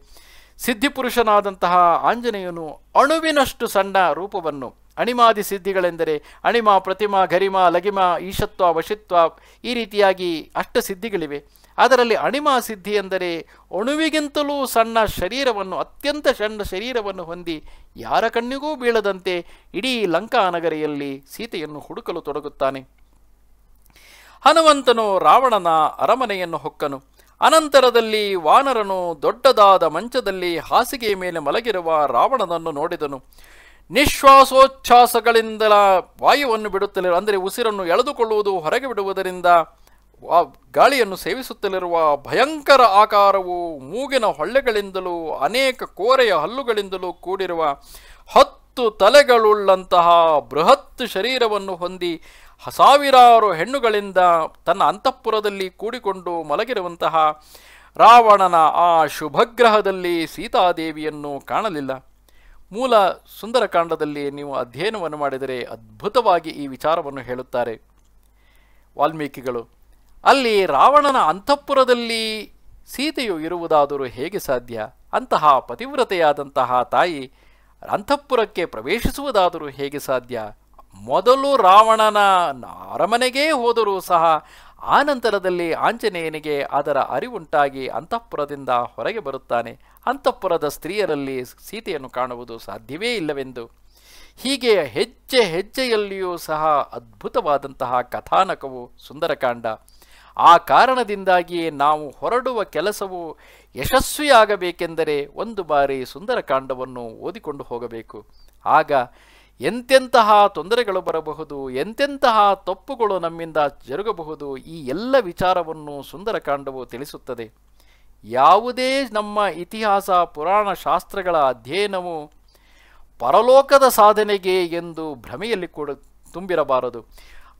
ಸಿದ್ಧಿಪುರುಷನಾದಂತಹ ಆಂಜನೇಯನು ಅಣುವಿನಷ್ಟು ಸಣ್ಣ ರೂಪವನ್ನು ಅಣಿಮಾದಿ ಸಿದ್ಧಿಗಳೆಂದರೆ ಅಣಿಮ, ಪ್ರತಿಮಾ, ಗರಿಮ, ಲಗಿಮ, ಈಶತ್ವ, ವಶಿತ್ವ ಈ ರೀತಿಯಾಗಿ ಅಷ್ಟ ಸಿದ್ಧಿಗಳಿವೆ. ಅದರಲ್ಲಿ ಅಣಿಮ ಸಿದ್ಧಿ ಎಂದರೆ ಅಣುವಿಗಿಂತಲೂ ಸಣ್ಣ ಶರೀರವನ್ನು, ಅತ್ಯಂತ ಸಣ್ಣ ಶರೀರವನ್ನು ಹೊಂದಿ ಯಾರ ಕಣ್ಣಿಗೂ ಬೀಳದಂತೆ ಇಡೀ ಲಂಕಾ ನಗರಿಯಲ್ಲಿ ಸೀತೆಯನ್ನು ಹುಡುಕಲು ತೊಡಗುತ್ತಾನೆ. ಹನುಮಂತನು ರಾವಣನ ಅರಮನೆಯನ್ನು ಹೊಕ್ಕನು. ಅನಂತರದಲ್ಲಿ ವಾನರನು ದೊಡ್ಡದಾದ ಮಂಚದಲ್ಲಿ ಹಾಸಿಗೆಯ ಮೇಲೆ ಮಲಗಿರುವ ರಾವಣನನ್ನು ನೋಡಿದನು. ನಿಶ್ವಾಸೋಚ್ಛ್ವಾಸಗಳಿಂದ ವಾಯುವನ್ನು ಬಿಡುತ್ತಲಿರುವ ಅಂದರೆ ಉಸಿರನ್ನು ಎಳೆದುಕೊಳ್ಳುವುದು ಹೊರಗೆ ಬಿಡುವುದರಿಂದ ಗಾಳಿಯನ್ನು ಸೇವಿಸುತ್ತಲಿರುವ ಭಯಂಕರ ಆಕಾರವು ಮೂಗಿನ ಹೊಳ್ಳೆಗಳಿಂದಲೂ ಅನೇಕ ಕೋರೆಯ ಹಲ್ಲುಗಳಿಂದಲೂ ಕೂಡಿರುವ ಹತ್ತು ತಲೆಗಳುಳ್ಳಂತಹ ಬೃಹತ್ ಶರೀರವನ್ನು ಹೊಂದಿ ಸಾವಿರಾರು ಹೆಣ್ಣುಗಳಿಂದ ತನ್ನ ಅಂತಃಪುರದಲ್ಲಿ ಕೂಡಿಕೊಂಡು ಮಲಗಿರುವಂತಹ ರಾವಣನ ಆ ಶುಭಗ್ರಹದಲ್ಲಿ ಸೀತಾದೇವಿಯನ್ನು ಕಾಣಲಿಲ್ಲ. ಮೂಲ ಸುಂದರಕಾಂಡದಲ್ಲಿ ನೀವು ಅಧ್ಯಯನವನ್ನು ಮಾಡಿದರೆ ಅದ್ಭುತವಾಗಿ ಈ ವಿಚಾರವನ್ನು ಹೇಳುತ್ತಾರೆ. ವಾಲ್ಮೀಕಿಗಳು, ಅಲ್ಲಿ ರಾವಣನ ಅಂತಃಪುರದಲ್ಲಿ ಸೀತೆಯು ಇರುವುದಾದರೂ ಹೇಗೆ ಸಾಧ್ಯ? ಅಂತಹ ಪತಿವ್ರತೆಯಾದಂತಹ ತಾಯಿ ಅಂತಃಪುರಕ್ಕೆ ಪ್ರವೇಶಿಸುವುದಾದರೂ ಹೇಗೆ ಸಾಧ್ಯ? ಮೊದಲು ರಾವಣನ ಅರಮನೆಗೇ ಹೋದರೂ ಸಹ ಆನಂತರದಲ್ಲಿ ಆಂಜನೇಯನಿಗೆ ಅದರ ಅರಿವುಂಟಾಗಿ ಅಂತಃಪುರದಿಂದ ಹೊರಗೆ ಬರುತ್ತಾನೆ. ಅಂತಃಪುರದ ಸ್ತ್ರೀಯರಲ್ಲಿ ಸೀತೆಯನ್ನು ಕಾಣುವುದು ಸಾಧ್ಯವೇ ಇಲ್ಲವೆಂದು. ಹೀಗೆ ಹೆಜ್ಜೆ ಹೆಜ್ಜೆಯಲ್ಲಿಯೂ ಸಹ ಅದ್ಭುತವಾದಂತಹ ಕಥಾನಕವು ಸುಂದರಕಾಂಡ. ಆ ಕಾರಣದಿಂದಾಗಿಯೇ ನಾವು ಹೊರಡುವ ಕೆಲಸವು ಯಶಸ್ವಿಯಾಗಬೇಕೆಂದರೆ ಒಂದು ಬಾರಿ ಸುಂದರಕಾಂಡವನ್ನು ಓದಿಕೊಂಡು ಹೋಗಬೇಕು. ಆಗ ಎಂತೆಂತಹ ತೊಂದರೆಗಳು ಬರಬಹುದು, ಎಂತೆಂತಹ ತಪ್ಪುಗಳು ನಮ್ಮಿಂದ ಜರುಗಬಹುದು, ಈ ಎಲ್ಲ ವಿಚಾರವನ್ನು ಸುಂದರಕಾಂಡವು ತಿಳಿಸುತ್ತದೆ. ಯಾವುದೇ ನಮ್ಮ ಇತಿಹಾಸ, ಪುರಾಣ ಶಾಸ್ತ್ರಗಳ ಅಧ್ಯಯನವು ಪರಲೋಕದ ಸಾಧನೆಗೆ ಎಂದು ಭ್ರಮೆಯಲ್ಲಿ ಕೂಡ ತುಂಬಿರಬಾರದು.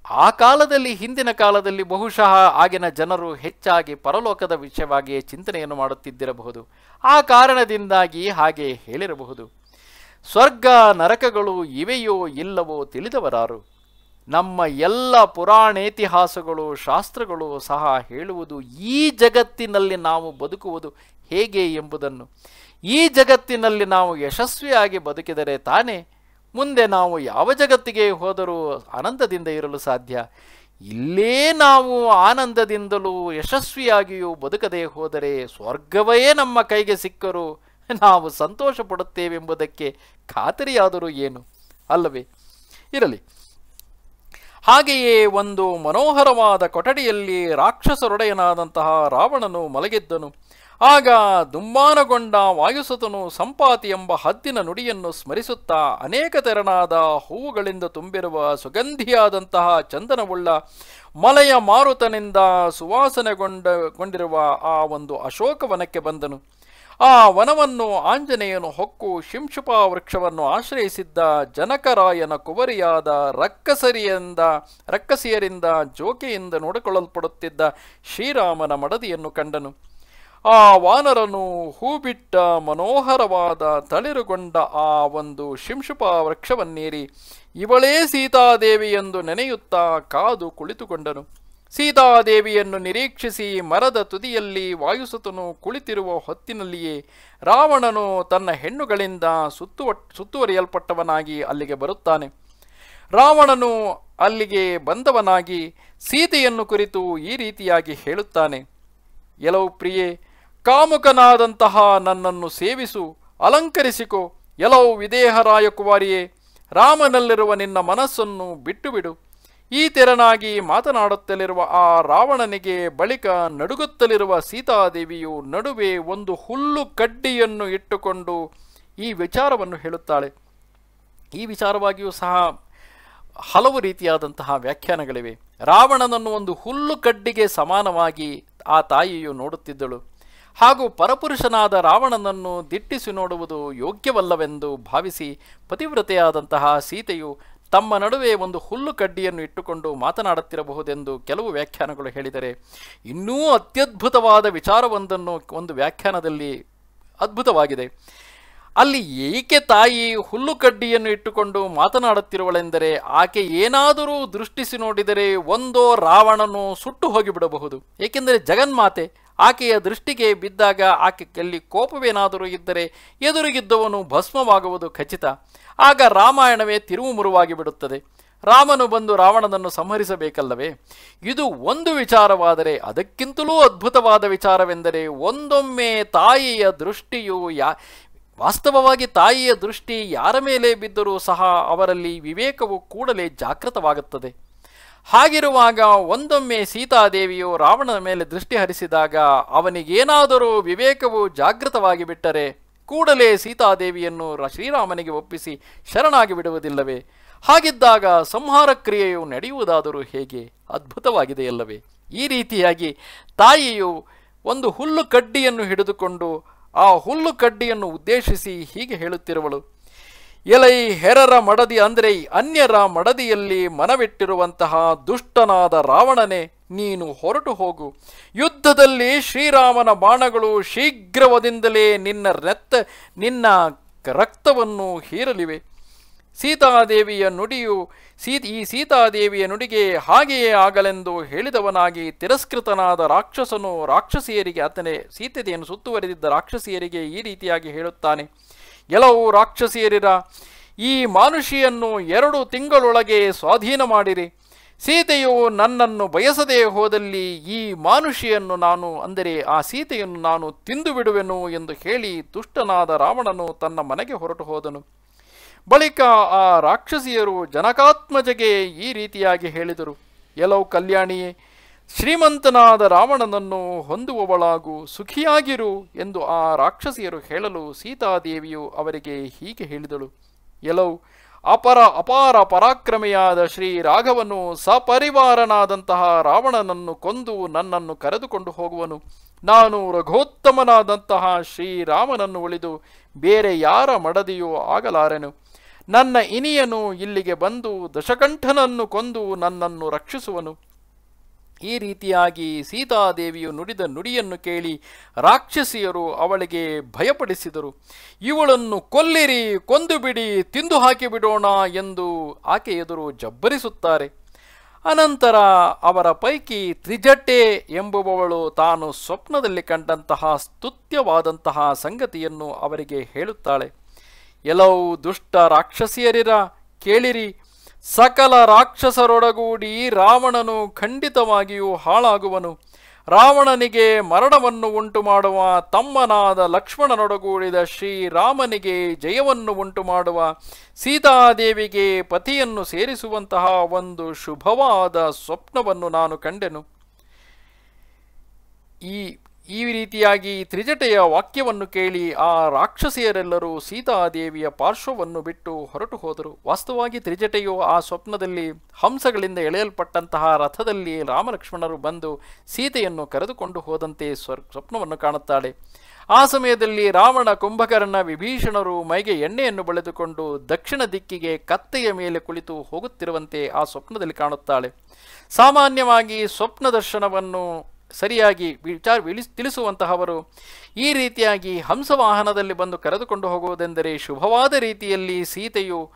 ಆ ಕಾಲದಲ್ಲಿ, ಹಿಂದಿನ ಕಾಲದಲ್ಲಿ ಬಹುಶಃ ಆಗಿನ ಜನರು ಹೆಚ್ಚಾಗಿ ಪರಲೋಕದ ವಿಷಯವಾಗಿಯೇ ಚಿಂತನೆಯನ್ನು ಮಾಡುತ್ತಿದ್ದಿರಬಹುದು. ಆ ಕಾರಣದಿಂದಾಗಿ ಹಾಗೆ ಹೇಳಿರಬಹುದು. ಸ್ವರ್ಗ ನರಕಗಳು ಇವೆಯೋ ಇಲ್ಲವೋ ತಿಳಿದವರಾರು. ನಮ್ಮ ಎಲ್ಲ ಪುರಾಣೇತಿಹಾಸಗಳು, ಶಾಸ್ತ್ರಗಳು ಸಹ ಹೇಳುವುದು ಈ ಜಗತ್ತಿನಲ್ಲಿ ನಾವು ಬದುಕುವುದು ಹೇಗೆ ಎಂಬುದನ್ನು. ಈ ಜಗತ್ತಿನಲ್ಲಿ ನಾವು ಯಶಸ್ವಿಯಾಗಿ ಬದುಕಿದರೆ ತಾನೇ ಮುಂದೆ ನಾವು ಯಾವ ಜಗತ್ತಿಗೆ ಹೋದರೂ ಆನಂದದಿಂದ ಇರಲು ಸಾಧ್ಯ. ಇಲ್ಲೇ ನಾವು ಆನಂದದಿಂದಲೂ ಯಶಸ್ವಿಯಾಗಿಯೂ ಬದುಕದೇ ಹೋದರೆ ಸ್ವರ್ಗವೇ ನಮ್ಮ ಕೈಗೆ ಸಿಕ್ಕರೂ. ನಾವು ಸಂತೋಷ ಪಡುತ್ತೇವೆಂಬುದಕ್ಕೆ ಖಾತರಿಯಾದರೂ ಏನು? ಅಲ್ಲವೇ? ಇರಲಿ. ಹಾಗೆಯೇ ಒಂದು ಮನೋಹರವಾದ ಕೊಠಡಿಯಲ್ಲಿ ರಾಕ್ಷಸರೊಡೆಯನಾದಂತಹ ರಾವಣನು ಮಲಗಿದ್ದನು. ಆಗ ದುಂಬಾನಗೊಂಡ ವಾಯುಸುತನು ಸಂಪಾತಿ ಎಂಬ ಹದ್ದಿನ ನುಡಿಯನ್ನು ಸ್ಮರಿಸುತ್ತಾ ಅನೇಕ ತೆರನಾದ ಹೂವುಗಳಿಂದ ತುಂಬಿರುವ ಸುಗಂಧಿಯಾದಂತಹ ಚಂದನವುಳ್ಳ ಮಲೆಯ ಮಾರುತನಿಂದ ಸುವಾಸನೆಗೊಂಡ ಗೊಂಡಿರುವ ಆ ಒಂದು ಅಶೋಕವನಕ್ಕೆ ಬಂದನು. ಆ ವನವನ್ನು ಆಂಜನೇಯನು ಹೊಕ್ಕು ಶಿಂಶುಪ ವೃಕ್ಷವನ್ನು ಆಶ್ರಯಿಸಿದ್ದ ಜನಕರಾಯನ ಕುವರಿಯಾದ ರಕ್ಕಸರಿಯಿಂದ, ರಕ್ಕಸಿಯರಿಂದ ಜೋಕೆಯಿಂದ ನೋಡಿಕೊಳ್ಳಲ್ಪಡುತ್ತಿದ್ದ ಶ್ರೀರಾಮನ ಮಡದಿಯನ್ನು ಕಂಡನು. ಆ ವಾನರನು ಹೂಬಿಟ್ಟ ಮನೋಹರವಾದ ತಳಿರುಗೊಂಡ ಆ ಒಂದು ಶಿಂಶುಪ ವೃಕ್ಷವನ್ನೇರಿ ಇವಳೇ ಸೀತಾದೇವಿ ಎಂದು ನೆನೆಯುತ್ತಾ ಕಾದು ಕುಳಿತುಕೊಂಡನು. ಸೀತಾದೇವಿಯನ್ನು ನಿರೀಕ್ಷಿಸಿ ಮರದ ತುದಿಯಲ್ಲಿ ವಾಯುಸುತನು ಕುಳಿತಿರುವ ಹೊತ್ತಿನಲ್ಲಿಯೇ ರಾವಣನು ತನ್ನ ಹೆಣ್ಣುಗಳಿಂದ ಸುತ್ತುವ, ಸುತ್ತುವರಿಯಲ್ಪಟ್ಟವನಾಗಿ ಅಲ್ಲಿಗೆ ಬರುತ್ತಾನೆ. ರಾವಣನು ಅಲ್ಲಿಗೆ ಬಂದವನಾಗಿ ಸೀತೆಯನ್ನು ಕುರಿತು ಈ ರೀತಿಯಾಗಿ ಹೇಳುತ್ತಾನೆ. ಎಲವು ಪ್ರಿಯೆ, ಕಾಮುಕನಾದಂತಹ ನನ್ನನ್ನು ಸೇವಿಸು, ಅಲಂಕರಿಸಿಕೋ. ಎಲವು ವಿದೇಹರಾಯ ಕುವಾರಿಯೇ ರಾಮನಲ್ಲಿರುವ ನಿನ್ನ ಮನಸ್ಸನ್ನು ಬಿಟ್ಟು ಬಿಡು ಈ ತೆರನಾಗಿ ಮಾತನಾಡುತ್ತಲಿರುವ ಆ ರಾವಣನಿಗೆ ಬಳಿಕ ನಡುಗುತ್ತಲಿರುವ ಸೀತಾದೇವಿಯು ನಡುವೆ ಒಂದು ಹುಲ್ಲು ಕಡ್ಡಿಯನ್ನು ಇಟ್ಟುಕೊಂಡು ಈ ವಿಚಾರವನ್ನು ಹೇಳುತ್ತಾಳೆ. ಈ ವಿಚಾರವಾಗಿಯೂ ಸಹ ಹಲವು ರೀತಿಯಾದಂತಹ ವ್ಯಾಖ್ಯಾನಗಳಿವೆ. ರಾವಣನನ್ನು ಒಂದು ಹುಲ್ಲು ಕಡ್ಡಿಗೆ ಸಮಾನವಾಗಿ ಆ ತಾಯಿಯು ನೋಡುತ್ತಿದ್ದಳು. ಹಾಗೂ ಪರಪುರುಷನಾದ ರಾವಣನನ್ನು ದಿಟ್ಟಿಸಿ ನೋಡುವುದು ಯೋಗ್ಯವಲ್ಲವೆಂದು ಭಾವಿಸಿ ಪತಿವ್ರತೆಯಾದಂತಹ ಸೀತೆಯು ತಮ್ಮ ನಡುವೆ ಒಂದು ಹುಲ್ಲು ಕಡ್ಡಿಯನ್ನು ಇಟ್ಟುಕೊಂಡು ಮಾತನಾಡುತ್ತಿರಬಹುದೆಂದು ಕೆಲವು ವ್ಯಾಖ್ಯಾನಗಳು ಹೇಳಿದರೆ, ಇನ್ನೂ ಅತ್ಯದ್ಭುತವಾದ ವಿಚಾರವೊಂದನ್ನು ಒಂದು ವ್ಯಾಖ್ಯಾನದಲ್ಲಿ ಅದ್ಭುತವಾಗಿದೆ. ಅಲ್ಲಿ ಏಕೆ ತಾಯಿ ಹುಲ್ಲು ಕಡ್ಡಿಯನ್ನು ಇಟ್ಟುಕೊಂಡು ಮಾತನಾಡುತ್ತಿರುವಳೆಂದರೆ, ಆಕೆ ಏನಾದರೂ ದೃಷ್ಟಿಸಿ ನೋಡಿದರೆ ಒಂದೋ ರಾವಣನು ಸುಟ್ಟು ಹೋಗಿಬಿಡಬಹುದು. ಏಕೆಂದರೆ ಜಗನ್ಮಾತೆ ಆಕೆಯ ದೃಷ್ಟಿಗೆ ಬಿದ್ದಾಗ ಆಕೆ ಆಕೆಯಲ್ಲಿ ಕೋಪವೇನಾದರೂ ಇದ್ದರೆ ಎದುರಿಗಿದ್ದವನು ಭಸ್ಮವಾಗುವುದು ಖಚಿತ. ಆಗ ರಾಮಾಯಣವೇ ತಿರುವು ಮುರುವಾಗಿ ಬಿಡುತ್ತದೆ. ರಾಮನು ಬಂದು ರಾವಣನನ್ನು ಸಂಹರಿಸಬೇಕಲ್ಲವೇ? ಇದು ಒಂದು ವಿಚಾರವಾದರೆ ಅದಕ್ಕಿಂತಲೂ ಅದ್ಭುತವಾದ ವಿಚಾರವೆಂದರೆ ಒಂದೊಮ್ಮೆ ತಾಯಿಯ ದೃಷ್ಟಿಯು ಯಾ, ವಾಸ್ತವವಾಗಿ ತಾಯಿಯ ದೃಷ್ಟಿ ಯಾರ ಮೇಲೆ ಬಿದ್ದರೂ ಸಹ ಅವರಲ್ಲಿ ವಿವೇಕವು ಕೂಡಲೇ ಜಾಗೃತವಾಗುತ್ತದೆ. ಹಾಗಿರುವಾಗ ಒಂದೊಮ್ಮೆ ಸೀತಾದೇವಿಯು ರಾವಣನ ಮೇಲೆ ದೃಷ್ಟಿ ಹರಿಸಿದಾಗ ಅವನಿಗೇನಾದರೂ ವಿವೇಕವು ಜಾಗೃತವಾಗಿ ಬಿಟ್ಟರೆ ಕೂಡಲೇ ಸೀತಾದೇವಿಯನ್ನು ಶ್ರೀರಾಮನಿಗೆ ಒಪ್ಪಿಸಿ ಶರಣಾಗಿ ಬಿಡುವುದಿಲ್ಲವೇ? ಹಾಗಿದ್ದಾಗ ಸಂಹಾರ ಕ್ರಿಯೆಯು ನಡೆಯುವುದಾದರೂ ಹೇಗೆ? ಅದ್ಭುತವಾಗಿದೆಯಲ್ಲವೇ? ಈ ರೀತಿಯಾಗಿ ತಾಯಿಯು ಒಂದು ಹುಲ್ಲು ಕಡ್ಡಿಯನ್ನು ಹಿಡಿದುಕೊಂಡು ಆ ಹುಲ್ಲು ಕಡ್ಡಿಯನ್ನು ಉದ್ದೇಶಿಸಿ ಹೀಗೆ ಹೇಳುತ್ತಿರುವಳು. ಎಲೈ ಹೆರರ ಮಡದಿ ಅಂದರೆ ಅನ್ಯರ ಮಡದಿಯಲ್ಲಿ ಮನವಿಟ್ಟಿರುವಂತಹ ದುಷ್ಟನಾದ ರಾವಣನೇ, ನೀನು ಹೊರಟು ಹೋಗು. ಯುದ್ಧದಲ್ಲಿ ಶ್ರೀರಾಮನ ಬಾಣಗಳು ಶೀಘ್ರವದಿಂದಲೇ ನಿನ್ನ ರೆತ್ತ ನಿನ್ನ ರಕ್ತವನ್ನು ಹೀರಲಿವೆ. ಸೀತಾದೇವಿಯ ನುಡಿಯು ಸೀ ಈ ಸೀತಾದೇವಿಯ ನುಡಿಗೆ ಹಾಗೆಯೇ ಆಗಲೆಂದು ಹೇಳಿದವನಾಗಿ ತಿರಸ್ಕೃತನಾದ ರಾಕ್ಷಸನು ರಾಕ್ಷಸಿಯರಿಗೆ, ಆತನೇ ಸೀತೆಯನ್ನು ಸುತ್ತುವರಿದಿದ್ದ ರಾಕ್ಷಸಿಯರಿಗೆ ಈ ರೀತಿಯಾಗಿ ಹೇಳುತ್ತಾನೆ. ಎಲ್ಲವೂ ರಾಕ್ಷಸಿಯರಿರ, ಈ ಮಾನುಷಿಯನ್ನು ಎರಡು ತಿಂಗಳೊಳಗೆ ಸ್ವಾಧೀನ ಮಾಡಿರಿ. ಸೀತೆಯು ನನ್ನನ್ನು ಬಯಸದೇ ಹೋದಲ್ಲಿ ಈ ಮಾನುಷಿಯನ್ನು ನಾನು, ಅಂದರೆ ಆ ಸೀತೆಯನ್ನು ನಾನು ತಿಂದು ಬಿಡುವೆನು ಎಂದು ಹೇಳಿ ದುಷ್ಟನಾದ ರಾವಣನು ತನ್ನ ಮನೆಗೆ ಹೊರಟು ಹೋದನು. ಬಳಿಕ ಆ ರಾಕ್ಷಸಿಯರು ಜನಕಾತ್ಮಜಗೆ ಈ ರೀತಿಯಾಗಿ ಹೇಳಿದರು. ಎಲೋ ಕಲ್ಯಾಣಿಯೇ ಶ್ರೀಮಂತನಾದ ರಾವಣನನ್ನು ಹೊಂದುವವಳಾಗು ಸುಖಿಯಾಗಿರು ಎಂದು ಆ ರಾಕ್ಷಸಿಯರು ಹೇಳಲು ಸೀತಾದೇವಿಯು ಅವರಿಗೆ ಹೀಗೆ ಹೇಳಿದಳು. ಎಲವು ಅಪರ ಅಪಾರ ಪರಾಕ್ರಮಿಯಾದ ಶ್ರೀ ರಾಘವನು ಸಪರಿವಾರನಾದಂತಹ ರಾವಣನನ್ನು ಕೊಂದು ನನ್ನನ್ನು ಕರೆದುಕೊಂಡು ಹೋಗುವನು. ನಾನು ರಘೋತ್ತಮನಾದಂತಹ ಶ್ರೀರಾಮನನ್ನು ಉಳಿದು ಬೇರೆ ಯಾರ ಮಡದಿಯೂ ಆಗಲಾರೆನು. ನನ್ನ ಇನಿಯನು ಇಲ್ಲಿಗೆ ಬಂದು ದಶಕಂಠನನ್ನು ಕೊಂದು ನನ್ನನ್ನು ರಕ್ಷಿಸುವನು. ಈ ರೀತಿಯಾಗಿ ಸೀತಾದೇವಿಯು ನುಡಿದ ನುಡಿಯನ್ನು ಕೇಳಿ ರಾಕ್ಷಸಿಯರು ಅವಳಿಗೆ ಭಯಪಡಿಸಿದರು. ಇವಳನ್ನು ಕೊಲ್ಲಿರಿ, ಕೊಂದು ಬಿಡಿ, ತಿಂದು ಹಾಕಿಬಿಡೋಣ ಎಂದು ಆಕೆ ಎದುರು ಜಬ್ಬರಿಸುತ್ತಾರೆ. ಅನಂತರ ಅವರ ಪೈಕಿ ತ್ರಿಜಟೆ ಎಂಬುವವಳು ತಾನು ಸ್ವಪ್ನದಲ್ಲಿ ಕಂಡಂತಹ ಸ್ತುತ್ಯವಾದಂತಹ ಸಂಗತಿಯನ್ನು ಅವರಿಗೆ ಹೇಳುತ್ತಾಳೆ. ಎಲ್ಲವೂ ದುಷ್ಟ ರಾಕ್ಷಸಿಯರಿರ, ಕೇಳಿರಿ ಸಕಲ ರಾಕ್ಷಸರೊಡಗೂಡಿ ರಾವಣನು ಖಂಡಿತವಾಗಿಯೂ ಹಾಳಾಗುವನು. ರಾವಣನಿಗೆ ಮರಣವನ್ನು ಉಂಟು ಮಾಡುವ ತಮ್ಮನಾದ ಲಕ್ಷ್ಮಣನೊಡಗೂಡಿದ ಶ್ರೀರಾಮನಿಗೆ ಜಯವನ್ನು ಉಂಟು ಮಾಡುವ ಸೀತಾದೇವಿಗೆ ಪತಿಯನ್ನು ಸೇರಿಸುವಂತಹ ಒಂದು ಶುಭವಾದ ಸ್ವಪ್ನವನ್ನು ನಾನು ಕಂಡೆನು. ಈ ಈ ರೀತಿಯಾಗಿ ತ್ರಿಜಟೆಯ ವಾಕ್ಯವನ್ನು ಕೇಳಿ ಆ ರಾಕ್ಷಸಿಯರೆಲ್ಲರೂ ಸೀತಾದೇವಿಯ ಪಾರ್ಶ್ವವನ್ನು ಬಿಟ್ಟು ಹೊರಟು ಹೋದರು. ವಾಸ್ತವವಾಗಿ ತ್ರಿಜಟೆಯು ಆ ಸ್ವಪ್ನದಲ್ಲಿ ಹಂಸಗಳಿಂದ ಎಳೆಯಲ್ಪಟ್ಟಂತಹ ರಥದಲ್ಲಿ ರಾಮಲಕ್ಷ್ಮಣರು ಬಂದು ಸೀತೆಯನ್ನು ಕರೆದುಕೊಂಡು ಹೋದಂತೆ ಸ್ವಪ್ನವನ್ನು ಕಾಣುತ್ತಾಳೆ. ಆ ಸಮಯದಲ್ಲಿ ರಾವಣ ಕುಂಭಕರ್ಣ ವಿಭೀಷಣರು ಮೈಗೆ ಎಣ್ಣೆಯನ್ನು ಬಳೆದುಕೊಂಡು ದಕ್ಷಿಣ ದಿಕ್ಕಿಗೆ ಕತ್ತೆಯ ಮೇಲೆ ಕುಳಿತು ಹೋಗುತ್ತಿರುವಂತೆ ಆ ಸ್ವಪ್ನದಲ್ಲಿ ಕಾಣುತ್ತಾಳೆ. ಸಾಮಾನ್ಯವಾಗಿ ಸ್ವಪ್ನ ದರ್ಶನವನ್ನು ಸರಿಯಾಗಿ ವಿಚಾರ ತಿಳಿಸುವಂತಹವರು ಈ ರೀತಿಯಾಗಿ ಹಂಸವಾಹನದಲ್ಲಿ ಬಂದು ಕರೆದುಕೊಂಡು ಹೋಗುವುದೆಂದರೆ ಶುಭವಾದ ರೀತಿಯಲ್ಲಿ ಸೀತೆಯು,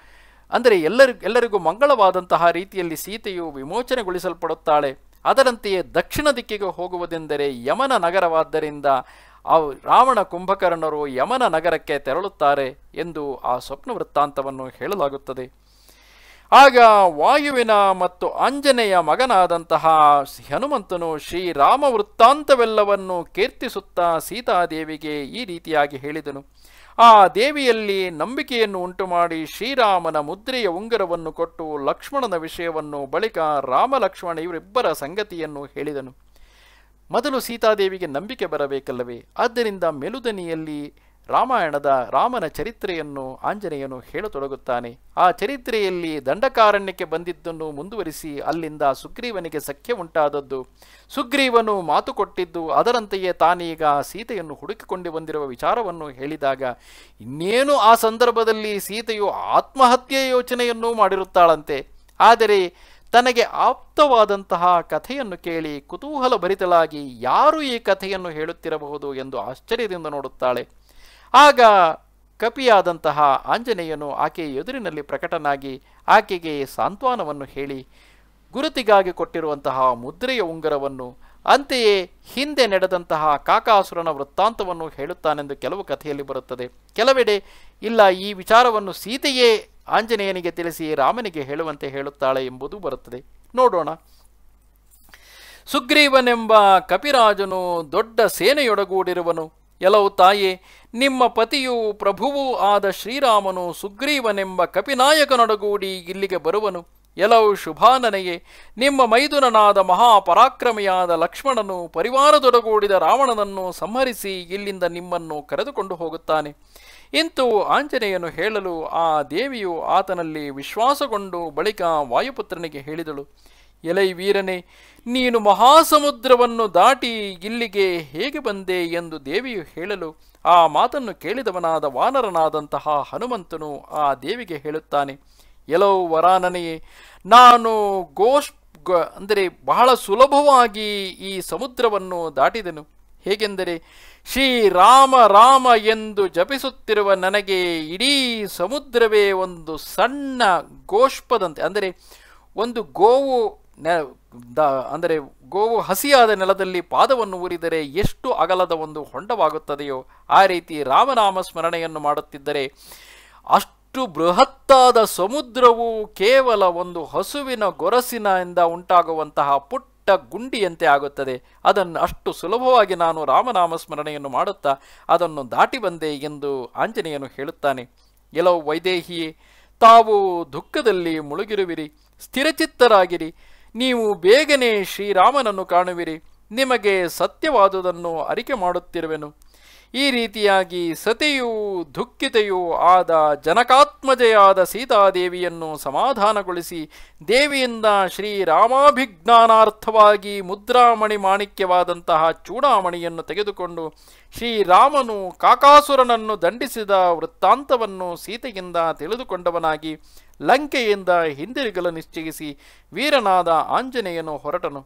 ಅಂದರೆ ಎಲ್ಲರಿಗೂ ಎಲ್ಲರಿಗೂ ಮಂಗಳವಾದಂತಹ ರೀತಿಯಲ್ಲಿ ಸೀತೆಯು ವಿಮೋಚನೆಗೊಳಿಸಲ್ಪಡುತ್ತಾಳೆ. ಅದರಂತೆಯೇ ದಕ್ಷಿಣ ದಿಕ್ಕಿಗೆ ಹೋಗುವುದೆಂದರೆ ಯಮನ ನಗರವಾದ್ದರಿಂದ ಆ ರಾವಣ ಕುಂಭಕರ್ಣರು ಯಮನ ನಗರಕ್ಕೆ ತೆರಳುತ್ತಾರೆ ಎಂದು ಆ ಸ್ವಪ್ನ ವೃತ್ತಾಂತವನ್ನು ಹೇಳಲಾಗುತ್ತದೆ. ಆಗ ವಾಯುವಿನ ಮತ್ತು ಆಂಜನೇಯ ಮಗನಾದಂತಹ ಹನುಮಂತನು ಶ್ರೀರಾಮ ವೃತ್ತಾಂತವೆಲ್ಲವನ್ನು ಕೀರ್ತಿಸುತ್ತಾ ಸೀತಾದೇವಿಗೆ ಈ ರೀತಿಯಾಗಿ ಹೇಳಿದನು. ಆ ದೇವಿಯಲ್ಲಿ ನಂಬಿಕೆಯನ್ನು ಉಂಟುಮಾಡಿ ಶ್ರೀರಾಮನ ಮುದ್ರೆಯ ಉಂಗರವನ್ನು ಕೊಟ್ಟು ಲಕ್ಷ್ಮಣನ ವಿಷಯವನ್ನು ಬಳಿಕ ರಾಮ ಲಕ್ಷ್ಮಣ ಇವರಿಬ್ಬರ ಸಂಗತಿಯನ್ನು ಹೇಳಿದನು. ಮೊದಲು ಸೀತಾದೇವಿಗೆ ನಂಬಿಕೆ ಬರಬೇಕಲ್ಲವೇ? ಆದ್ದರಿಂದ ಮೆಲುದನಿಯಲ್ಲಿ ರಾಮಾಯಣದ ರಾಮನ ಚರಿತ್ರೆಯನ್ನು ಆಂಜನೇಯನು ಹೇಳತೊಡಗುತ್ತಾನೆ. ಆ ಚರಿತ್ರೆಯಲ್ಲಿ ದಂಡಕಾರಣ್ಯಕ್ಕೆ ಬಂದಿದ್ದನ್ನು ಮುಂದುವರಿಸಿ ಅಲ್ಲಿಂದ ಸುಗ್ರೀವನಿಗೆ ಸಖ್ಯ ಉಂಟಾದದ್ದು. ಸುಗ್ರೀವನು ಮಾತು ಕೊಟ್ಟಿದ್ದು ಅದರಂತೆಯೇ ತಾನೀಗ ಸೀತೆಯನ್ನು ಹುಡುಕಿಕೊಂಡು ಬಂದಿರುವ ವಿಚಾರವನ್ನು ಹೇಳಿದಾಗ, ಇನ್ನೇನು ಆ ಸಂದರ್ಭದಲ್ಲಿ ಸೀತೆಯು ಆತ್ಮಹತ್ಯೆ ಯೋಚನೆಯನ್ನೂ ಮಾಡಿರುತ್ತಾಳಂತೆ. ಆದರೆ ತನಗೆ ಆಪ್ತವಾದಂತಹ ಕಥೆಯನ್ನು ಕೇಳಿ ಕುತೂಹಲ ಭರಿತಳಾಗಿ ಯಾರು ಈ ಕಥೆಯನ್ನು ಹೇಳುತ್ತಿರಬಹುದು ಎಂದು ಆಶ್ಚರ್ಯದಿಂದ ನೋಡುತ್ತಾಳೆ. ಆಗ ಕಪಿಯಾದಂತಹ ಆಂಜನೇಯನು ಆಕೆಯ ಎದುರಿನಲ್ಲಿ ಪ್ರಕಟನಾಗಿ ಆಕೆಗೆ ಸಾಂತ್ವನವನ್ನು ಹೇಳಿ, ಗುರುತಿಗಾಗಿ ಕೊಟ್ಟಿರುವಂತಹ ಮುದ್ರೆಯ ಉಂಗರವನ್ನು, ಅಂತೆಯೇ ಹಿಂದೆ ನಡೆದಂತಹ ಕಾಕಾಸುರನ ವೃತ್ತಾಂತವನ್ನು ಹೇಳುತ್ತಾನೆಂದು ಕೆಲವು ಕಥೆಯಲ್ಲಿ ಬರುತ್ತದೆ. ಕೆಲವೆಡೆ, ಇಲ್ಲ, ಈ ವಿಚಾರವನ್ನು ಸೀತೆಯೇ ಆಂಜನೇಯನಿಗೆ ತಿಳಿಸಿ ರಾಮನಿಗೆ ಹೇಳುವಂತೆ ಹೇಳುತ್ತಾಳೆ ಎಂಬುದು ಬರುತ್ತದೆ. ನೋಡೋಣ. ಸುಗ್ರೀವನೆಂಬ ಕಪಿರಾಜನು ದೊಡ್ಡ ಸೇನೆಯೊಡಗೂಡಿರುವನು. ಎಲವು ತಾಯೇ ನಿಮ್ಮ ಪತಿಯು ಪ್ರಭುವೂ ಆದ ಶ್ರೀರಾಮನು ಸುಗ್ರೀವನೆಂಬ ಕಪಿನಾಯಕನೊಡಗೂಡಿ ಇಲ್ಲಿಗೆ ಬರುವನು. ಎಲವು ಶುಭಾನನೆಯೇ. ನಿಮ್ಮ ಮೈದುನನಾದ ಮಹಾಪರಾಕ್ರಮಿಯಾದ ಲಕ್ಷ್ಮಣನು ಪರಿವಾರದೊಡಗೂಡಿದ ರಾವಣನನ್ನು ಸಂಹರಿಸಿ ಇಲ್ಲಿಂದ ನಿಮ್ಮನ್ನು ಕರೆದುಕೊಂಡು ಹೋಗುತ್ತಾನೆ. ಇಂತೂ ಆಂಜನೇಯನು ಹೇಳಲು ಆ ದೇವಿಯು ಆತನಲ್ಲಿ ವಿಶ್ವಾಸಗೊಂಡು ಬಳಿಕ ವಾಯುಪುತ್ರನಿಗೆ ಹೇಳಿದಳು, ಎಲೈ ವೀರನೇ, ನೀನು ಮಹಾಸಮುದ್ರವನ್ನು ದಾಟಿ ಇಲ್ಲಿಗೆ ಹೇಗೆ ಬಂದೆ? ಎಂದು ದೇವಿಯು ಹೇಳಲು ಆ ಮಾತನ್ನು ಕೇಳಿದವನಾದ ವಾನರನಾದಂತಹ ಹನುಮಂತನು ಆ ದೇವಿಗೆ ಹೇಳುತ್ತಾನೆ ಎಲೋ ವರಾನನೆಯೇ ನಾನು ಗೋಷ್ ಅಂದರೆ ಬಹಳ ಸುಲಭವಾಗಿ ಈ ಸಮುದ್ರವನ್ನು ದಾಟಿದೆನು. ಹೇಗೆಂದರೆ, ಶ್ರೀ ರಾಮ ಎಂದು ಜಪಿಸುತ್ತಿರುವ ನನಗೆ ಇಡೀ ಸಮುದ್ರವೇ ಒಂದು ಸಣ್ಣ ಗೋಷ್ಪದಂತೆ, ಅಂದರೆ ಒಂದು ಗೋವು ಅಂದರೆ ಗೋವು ಹಸಿಯಾದ ನೆಲದಲ್ಲಿ ಪಾದವನ್ನು ಊರಿದರೆ ಎಷ್ಟು ಅಗಲದ ಒಂದು ಹೊಂಡವಾಗುತ್ತದೆಯೋ ಆ ರೀತಿ ರಾಮನಾಮ ಸ್ಮರಣೆಯನ್ನು ಮಾಡುತ್ತಿದ್ದರೆ ಅಷ್ಟು ಬೃಹತ್ತಾದ ಸಮುದ್ರವು ಕೇವಲ ಒಂದು ಹಸುವಿನ ಗೊರಸಿನಿಂದ ಉಂಟಾಗುವಂತಹ ಪುಟ್ಟ ಗುಂಡಿಯಂತೆ ಆಗುತ್ತದೆ. ಅದನ್ನು ಅಷ್ಟು ಸುಲಭವಾಗಿ ನಾನು ರಾಮನಾಮ ಸ್ಮರಣೆಯನ್ನು ಮಾಡುತ್ತಾ ಅದನ್ನು ದಾಟಿ ಬಂದೆ ಎಂದು ಆಂಜನೇಯನು ಹೇಳುತ್ತಾನೆ. ಎಲ್ಲೋ ವೈದೇಹಿಯೇ, ತಾವು ದುಃಖದಲ್ಲಿ ಮುಳುಗಿರುವಿರಿ, ಸ್ಥಿರಚಿತ್ತರಾಗಿರಿ. ನೀವು ಬೇಗನೆ ಶ್ರೀರಾಮನನ್ನು ಕಾಣುವಿರಿ. ನಿಮಗೆ ಸತ್ಯವಾದುದನ್ನು ಅರಿಕೆ ಮಾಡುತ್ತಿರುವೆನು. ಈ ರೀತಿಯಾಗಿ ಸತಿಯೂ ದುಃಖಿತೆಯೂ ಆದ ಜನಕಾತ್ಮಜೆಯಾದ ಸೀತಾದೇವಿಯನ್ನು ಸಮಾಧಾನಗೊಳಿಸಿ ದೇವಿಯಿಂದ ಶ್ರೀರಾಮಾಭಿಜ್ಞಾನಾರ್ಥವಾಗಿ ಮುದ್ರಾಮಣಿ ಮಾಣಿಕ್ಯವಾದಂತಹ ಚೂಡಾಮಣಿಯನ್ನು ತೆಗೆದುಕೊಂಡು ಶ್ರೀರಾಮನು ಕಾಕಾಸುರನನ್ನು ದಂಡಿಸಿದ ವೃತ್ತಾಂತವನ್ನು ಸೀತೆಯಿಂದ ತಿಳಿದುಕೊಂಡವನಾಗಿ ಲಂಕೆಯಿಂದ ಹಿಂದಿರುಗಲು ನಿಶ್ಚಯಿಸಿ ವೀರನಾದ ಆಂಜನೇಯನು ಹೊರಟನು.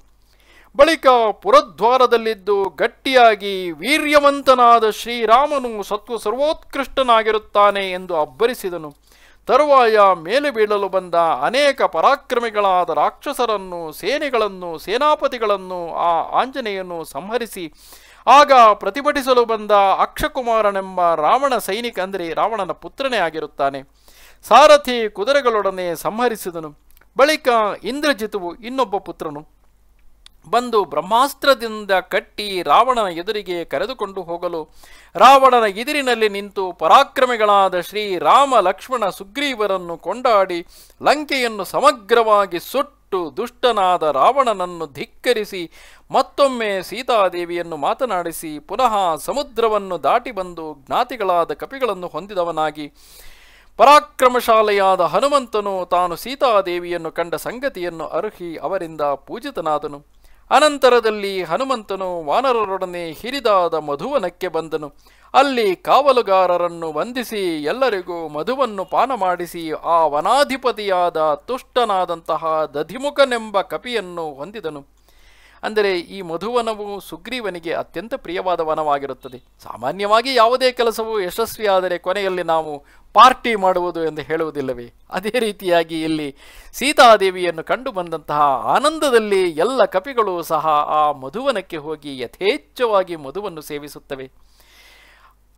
ಬಳಿಕ ಪುರದ್ವಾರದಲ್ಲಿದ್ದು ಗಟ್ಟಿಯಾಗಿ ವೀರ್ಯವಂತನಾದ ಶ್ರೀರಾಮನು ಸತ್ವ ಸರ್ವೋತ್ಕೃಷ್ಟನಾಗಿರುತ್ತಾನೆ ಎಂದು ಅಬ್ಬರಿಸಿದನು. ತರುವಾಯ ಮೇಲೆ ಬೀಳಲು ಬಂದ ಅನೇಕ ಪರಾಕ್ರಮಿಗಳಾದ ರಾಕ್ಷಸರನ್ನು, ಸೇನೆಗಳನ್ನು, ಸೇನಾಪತಿಗಳನ್ನು ಆ ಆಂಜನೇಯನ್ನು ಸಂಹರಿಸಿ, ಆಗ ಪ್ರತಿಭಟಿಸಲು ಬಂದ ಅಕ್ಷಕುಮಾರನೆಂಬ ರಾವಣ ಸೈನಿಕ, ಅಂದರೆ ರಾವಣನ ಪುತ್ರನೇ ಆಗಿರುತ್ತಾನೆ. ಸಾರಥಿ ಕುದುರೆಗಳೊಡನೆ ಸಂಹರಿಸಿದನು. ಬಳಿಕ ಇಂದ್ರಜಿತುವು ಇನ್ನೊಬ್ಬ ಪುತ್ರನು ಬಂದು ಬ್ರಹ್ಮಾಸ್ತ್ರದಿಂದ ಕಟ್ಟಿ ರಾವಣನ ಎದುರಿಗೆ ಕರೆದುಕೊಂಡು ಹೋಗಲು. ರಾವಣನ ಎದುರಿನಲ್ಲಿ ನಿಂತು ಪರಾಕ್ರಮಿಗಳಾದ ಶ್ರೀ ರಾಮ, ಲಕ್ಷ್ಮಣ, ಸುಗ್ರೀವರನ್ನು ಕೊಂಡಾಡಿ ಲಂಕೆಯನ್ನು ಸಮಗ್ರವಾಗಿ ಸುಟ್ಟು ದುಷ್ಟನಾದ ರಾವಣನನ್ನು ಧಿಕ್ಕರಿಸಿ ಮತ್ತೊಮ್ಮೆ ಸೀತಾದೇವಿಯನ್ನು ಮಾತನಾಡಿಸಿ ಪುನಃ ಸಮುದ್ರವನ್ನು ದಾಟಿ ಬಂದು ಜ್ಞಾತಿಗಳಾದ ಕಪಿಗಳನ್ನು ಹೊಂದಿದವನಾಗಿ. ಪರಾಕ್ರಮಶಾಲೆಯಾದ ಹನುಮಂತನು ತಾನು ಸೀತಾದೇವಿಯನ್ನು ಕಂಡ ಸಂಗತಿಯನ್ನು ಅರ್ಹಿ ಅವರಿಂದ ಪೂಜಿತನಾದನು. ಅನಂತರದಲ್ಲಿ ಹನುಮಂತನು ವಾನರರೊಡನೆ ಹಿರಿದಾದ ಮಧುವನಕ್ಕೆ ಬಂದನು. ಅಲ್ಲಿ ಕಾವಲುಗಾರರನ್ನು ವಂದಿಸಿ ಎಲ್ಲರಿಗೂ ಮಧುವನ್ನು ಪಾನ ಮಾಡಿಸಿ ಆ ವನಾಧಿಪತಿಯಾದ ತುಷ್ಟನಾದಂತಹ ದಧಿಮುಖನೆಂಬ ಕಪಿಯನ್ನು ಹೊಂದಿದನು. ಅಂದರೆ ಈ ಮಧುವನವು ಸುಗ್ರೀವನಿಗೆ ಅತ್ಯಂತ ಪ್ರಿಯವಾದ ವನವಾಗಿರುತ್ತದೆ. ಸಾಮಾನ್ಯವಾಗಿ ಯಾವುದೇ ಕೆಲಸವು ಯಶಸ್ವಿಯಾದರೆ ಕೊನೆಯಲ್ಲಿ ನಾವು ಪಾರ್ಟಿ ಮಾಡುವುದು ಎಂದು ಹೇಳುವುದಿಲ್ಲವೇ? ಅದೇ ರೀತಿಯಾಗಿ ಇಲ್ಲಿ ಸೀತಾದೇವಿಯನ್ನು ಕಂಡು ಬಂದಂತಹ ಆನಂದದಲ್ಲಿ ಎಲ್ಲ ಕಪಿಗಳು ಸಹ ಆ ಮಧುವನಕ್ಕೆ ಹೋಗಿ ಯಥೇಚ್ಛವಾಗಿ ಮಧುವನ್ನು ಸೇವಿಸುತ್ತವೆ.